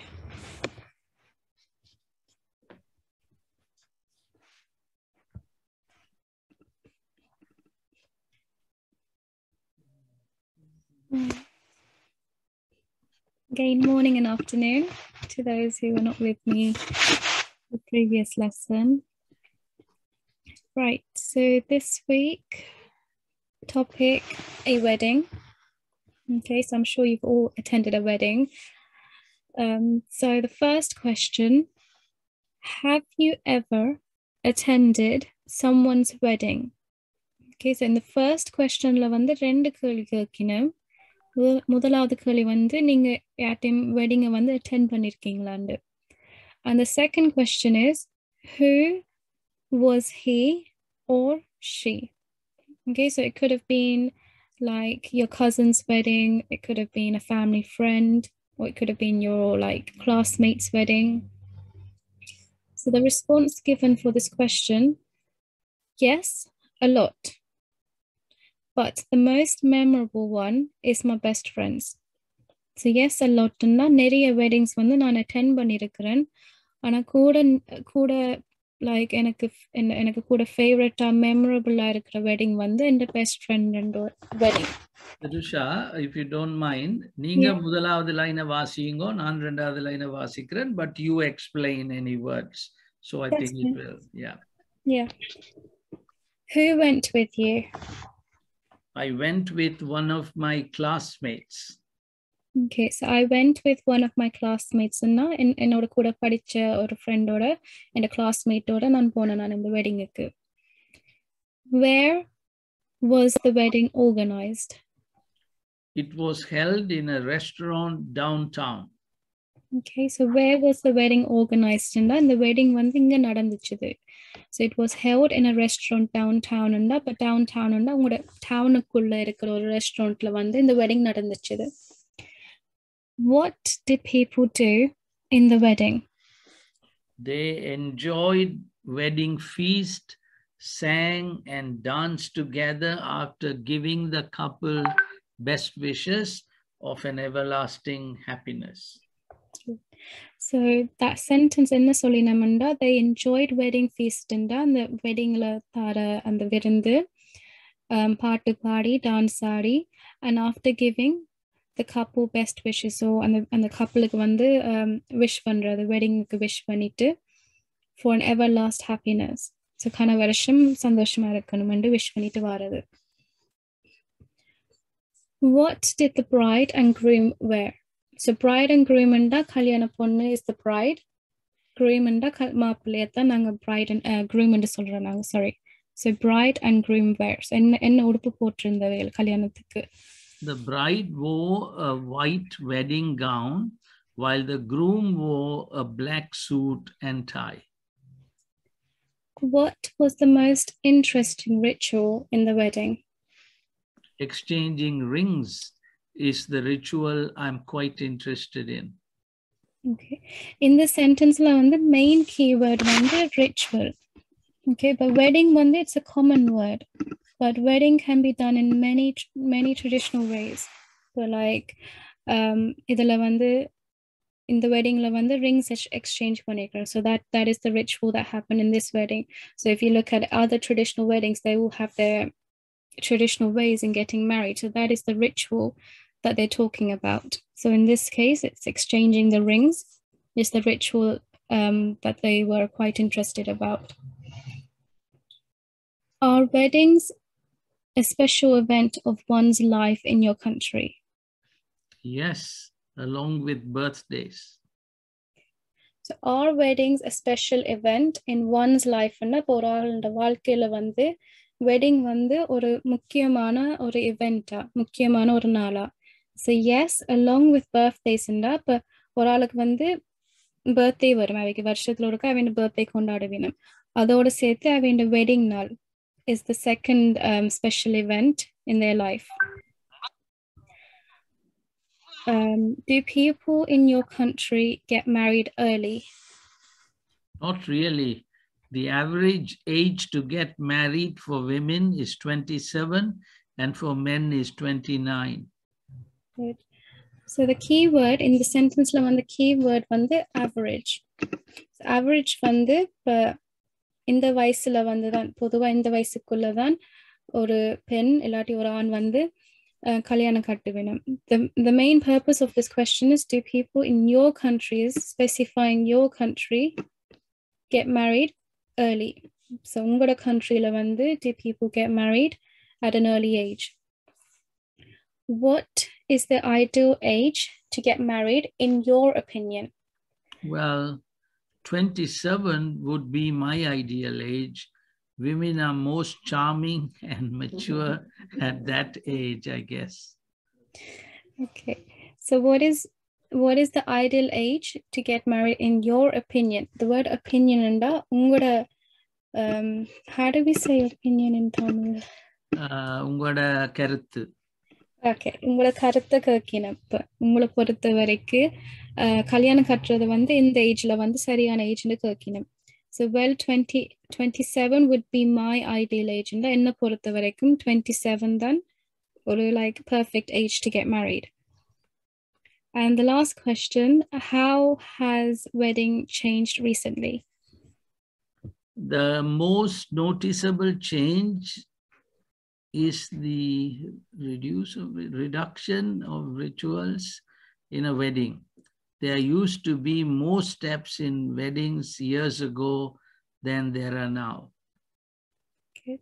S11: Again, morning and afternoon to those who were not with me the previous lesson. Right, so this week, topic a wedding. Okay, so I'm sure you've all attended a wedding. Um, so the first question Have you ever attended someone's wedding? Okay, so in the first questionல வந்து ரெண்டு கேள்வி கேட்கினேன் முதலாவது கேள்வி வந்து நீங்க யார்ட்டையும் வெட்டிங்கை வந்து attend பண்ணிருக்கீங்களாண்டு and the second question is who was he or she okay so it could have been like your cousin's wedding it could have been a family friend or it could have been your like classmate's wedding so the response given for this question yes a lot but the most memorable one is my best friends so as அல்லாட்னா நிறைய weddings வந்து நான் attend பண்ணியிருக்கிறேன் ஆனால் கூட கூட like எனக்கு எனக்கு கூட ஃபேவரட்டாக மெமரபுளாக இருக்கிற வெட்டிங் வந்து என் best friend wedding
S1: Rusha if you don't mind நீங்க முதலாவது லைனை வாசியுங்கோ நான் ரெண்டாவது லைனை வாசிக்கிறேன் but you explain any words so I think it will yeah
S11: Yeah. Who went with you?
S1: I went with one of my classmates.
S11: Okay, so I went with one of my classmates and என்னோட கூட படிச்ச ஒரு ஃப்ரெண்டோட என் கிளாஸ்மேட்டோட நான் போனேன் நான் இந்த வெட்டிங்குக்கு Where was the wedding organized?
S1: It was held in a restaurant downtown.
S11: Okay, so where was the wedding organized? And the wedding வந்து இங்க நடந்துச்சுது so it was held in a restaurant town town உண்டா அப்போ down down உண்டா உங்களோட டவுனுக்குள்ள இருக்கிற ஒரு ரெஸ்டாரண்ட்ல வந்து இந்த வெட்டிங் நடந்துச்சுது What do people do in the wedding
S1: They enjoyed wedding feast, sang and danced together after giving the couple best wishes of an everlasting happiness.
S11: So that sentence என்ன சொல்லினோம்னா they enjoyed wedding feast அந்த வெட்டிங்ல தர அந்த விருந்து பாட்டு பாடி dance Aadi and after giving the couple best விஷஸோ அந்த அந்த கப்பலுக்கு வந்து விஷ் பண்ணுறது வெட்டிங்க்கு விஷ் பண்ணிட்டு for ever last happiness so கன வருஷம் சந்தோஷமா இருக்கணும்னு விஷ் பண்ணிட்டு வர்றது what did the bride and groom wear so bride and க்ரூமெண்டா கல்யாண பொண்ணு இஸ் த ப்ரைட் க்ரூமெண்டா க மாப்பிள்ளையை தான் நாங்கள் ப்ரைட் அண்ட் க்ரூமெண்ட் சொல்கிறோம் நாங்கள் sorry so bride and groom wears என்ன என்ன உடுப்பு போட்டிருந்தது கல்யாணத்துக்கு
S1: The bride wore a white wedding gown, while the groom wore a black suit and tie.
S11: What was the most interesting ritual in the wedding?
S1: Exchanging rings is the ritual I'm quite interested in.
S11: Okay. In the sentence, the main keyword, ritual. Okay, but wedding, it's a common word But wedding can be done in many many traditional ways. So like um இதுல வந்து in the wedding வந்து rings exchange பண்ணிக்கிறோம். So that that is the ritual that happened in this wedding. So if you look at other traditional weddings, they will have their traditional ways in getting married. So that is the ritual that they're talking about. So in this case, it's exchanging the rings is the ritual um, that they were quite interested about. Are weddings a special event of one's life in your country?
S1: Yes, along with birthdays.
S11: So are weddings a special event in one's life? ஒரு ஆளோட வாழ்க்கையில வந்து wedding வந்து ஒரு முக்கியமான ஒரு இவெண்டா முக்கியமான ஒரு நாளா ஸோ எஸ் அலாங் வித் பர்த்டேஸ்ண்டா இப்போ ஒரு ஆளுக்கு வந்து பர்த்டே வரும் அவைக்கு வருஷத்துல ஒருக்கா அவன் பர்த்டே கொண்டாடுவினம் அதோட சேர்த்து அவன் வெட்டிங் நாள் is the second um, special event in their life. Um, do people in your country get married early?
S1: Not really. The average age to get married for women is 27 and for men is 29.
S11: Good. So the key word in the sentence, the key word one the average. So average one the இந்த வயசுல வந்து தான் பொதுவா இந்த வயசுக்குள்ள தான் ஒரு பெண் இல்லாட்டி ஒரு ஆண் வந்து அஹ், கல்யாணம் கட்டு வேணும் the the main purpose of this question is do people in your countries specifying your country get married early so உங்களோட countryல வந்து do people get married at an early age what is the ideal age to get married in your opinion
S1: Well, 27 would be my ideal age. Women are most charming and mature at that age, I guess.
S11: Okay. So what is what is the ideal age to get married in your opinion? The word opinion and உங்களோட um how do we say opinion in Tamil?
S1: Uh, உங்களோட கருத்து
S11: okay உங்களோட கருத்தை கேட்கினேன் இப்போ உங்களை பொறுத்த வரைக்கும் அஹ், கல்யாணம் கட்டுறது வந்து இந்த ஏஜ்ல வந்து சரியான ஏஜ்னு கேட்கினேன் so well twenty twenty seven would be my ideal ஏஜ்னா என்னை பொறுத்த வரைக்கும் டுவெண்ட்டி செவன் தான் ஒரு like perfect age to get married And the last question How has wedding changed recently?
S1: The most noticeable change is the reduce of, reduction of rituals in a wedding. There used to be more steps in weddings years ago than there are now.
S11: Good.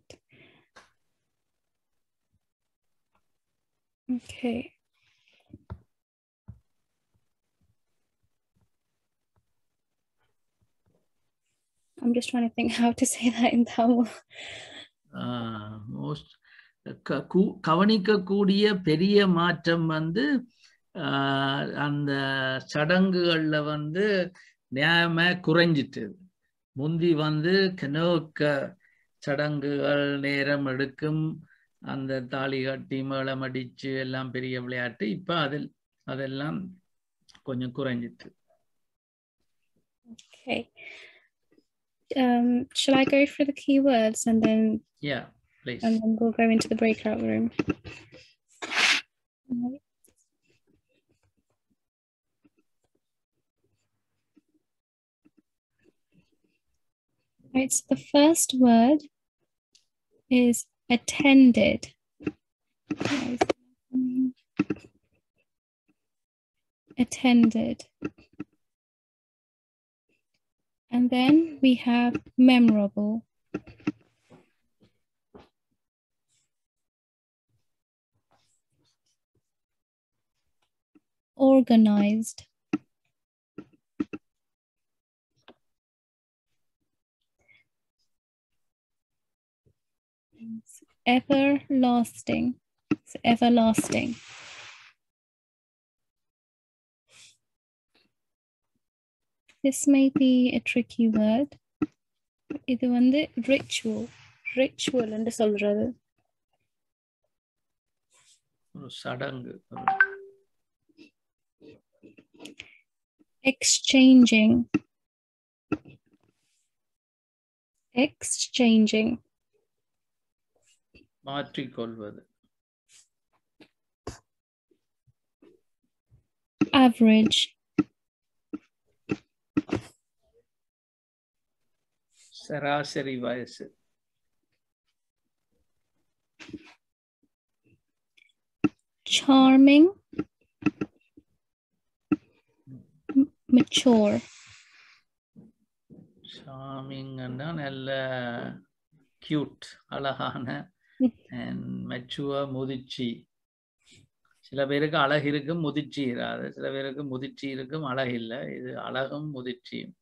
S11: Okay. I'm just trying to think how to say that in Tamil.
S1: Ah most க- கூ- கவனிக்கக்கூடிய பெரிய மாற்றம் வந்து ஆஹ் அந்த சடங்குகள்ல வந்து நியாயமா குறைஞ்சிட்டு முந்தி வந்து கனோக்க சடங்குகள் நேரம் எடுக்கும் அந்த தாலி கட்டி மேளம் அடிச்சு எல்லாம் பெரிய விளையாட்டு இப்ப அதில் அதெல்லாம் கொஞ்சம் குறைஞ்சிட்டு
S11: Okay. Um, shall I go for the keywords and then
S1: Yeah, please.
S11: and then we'll go into the breakout room? Right, so the first word is attended. Attended. And then we have memorable. Organized. Everlasting. It's everlasting. This may be a tricky word. இது வந்து ritual. Ritual என்று சொல்றது.
S1: ஒரு சடங்கு
S11: Exchanging. Exchanging.
S1: மாற்றிக்கொள்வது
S11: Average.
S1: சராசரி வயசு
S11: Charming. Mature.
S1: சாமிங்கன்னா நல்ல cute அழகான மெச்சுவ முதிர்ச்சி. சில பேருக்கு அழகு இருக்கும் முதிர்ச்சி இராது. சில பேருக்கு முதிர்ச்சி இருக்கும் அழகு இல்லை. இது அழகும் முதிர்ச்சியும்.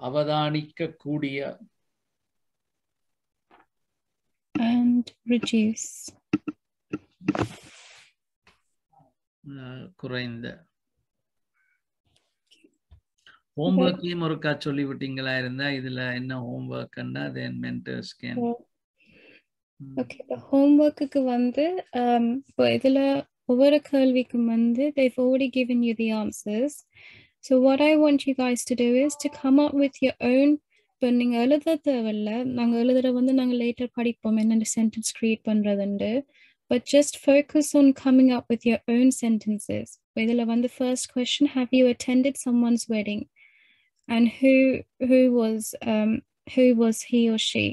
S1: அவதானிக்க கூடிய
S11: And reduce.
S1: குறைந்த. ஹோம்ஒர்க்கையும் ஒருக்கா சொல்லிவிட்டீங்களா இருந்தா இதுல என்ன ஹோம்ஒர்க்னா தென் மென்டர்ஸ் கேன்
S11: ஓகே இப்போ ஹோம்ஒர்க்குக்கு வந்து um, இப்போ இதில் ஒவ்வொரு கேள்விக்கும் வந்து they've already given you the answers so what I want you guys to do is to come up with your own இப்போ நீங்கள் எழுத தேவையில்ல நாங்கள் எழுதுற வந்து நாங்கள் லேட்டர் படிப்போம் என்னென்ன சென்டென்ஸ் க்ரியேட் பண்ணுறதுண்டு but just focus on coming up with your own sentences இதில் வந்து first question have you attended someone's wedding and who who was um, who was he or she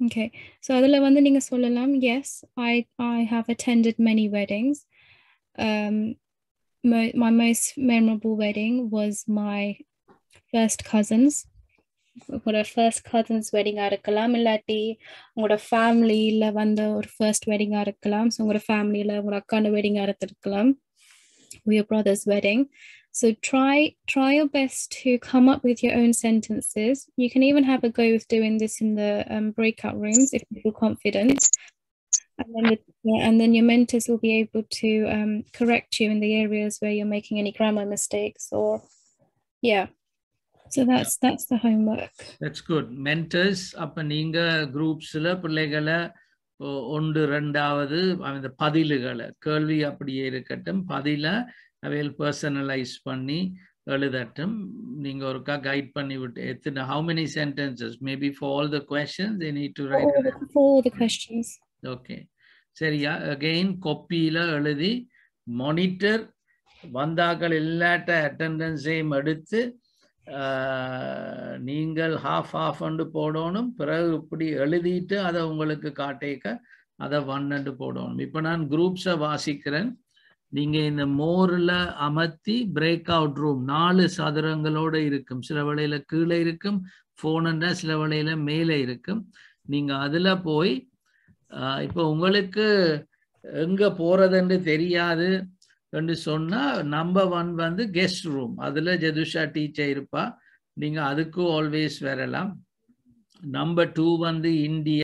S11: Okay, so அதில் வந்து நீங்க சொல்லலாம் yes I I have attended many weddings um mo my most memorable wedding was my first cousins உங்களோட first cousins வெட்டிங்காக இருக்கலாம் இல்லாட்டி உங்களோட ஃபேமிலியில் வந்த ஒரு ஃபர்ஸ்ட் வெட்டிங்காக இருக்கலாம் ஸோ உங்களோட ஃபேமிலியில் உங்களோட அக்கான வெட்டிங்காக இருந்திருக்கலாம் your brother's wedding. So try try your best to come up with your own sentences. You can even have a go with doing this in the um, breakout rooms if you feel confident. And then, the, yeah, and then your mentors will be able to um, correct you in the areas where you're making any grammar mistakes or yeah. So that's that's the homework.
S1: That's good mentors அப்போ நீங்கள் குரூப்ஸில் பிள்ளைகளை ஒ- ஒன்று ரெண்டாவது அந்த பதிலுகளை கேள்வி அப்படியே இருக்கட்டும் பதில அவைகள் பர்சனலைஸ் பண்ணி எழுதட்டும். நீங்கள் ஒருக்கா கைட் பண்ணி விட்டு எத்தனை how many sentences maybe for all the
S11: questions all
S1: write
S11: the, for all the questions.
S1: Okay சரியா? அகெயின் கொப்பியில் எழுதி மானிட்டர் வந்தாக்கள் எல்லாட்ட அட்டண்டன்ஸையும் எடுத்து நீங்கள் ஹாஃப் ஹாஃப் அண்டு போடணும். பிறகு இப்படி எழுதிட்டு அதை உங்களுக்கு காட்டேக்க அதை ஒன் அண்டு போடணும். இப்போ நான் குரூப்ஸை வாசிக்கிறேன். நீங்க இந்த மோர்ல அமர்த்தி பிரேக் அவுட் ரூம் நாலு சதுரங்களோட இருக்கும். சில வேளையில கீழே இருக்கும் போனண்டா சில வேளையில மேலே இருக்கும். நீங்க அதுல போய் இப்போ உங்களுக்கு எங்க போறதுன்னு தெரியாது என்று சொன்னா நம்பர் ஒன் வந்து கெஸ்ட் ரூம் அதுல ஜதுஷா டீச்சர் இருப்பா. நீங்க அதுக்கும் ஆல்வேஸ் வரலாம். நம்பர் டூ வந்து இந்தியா.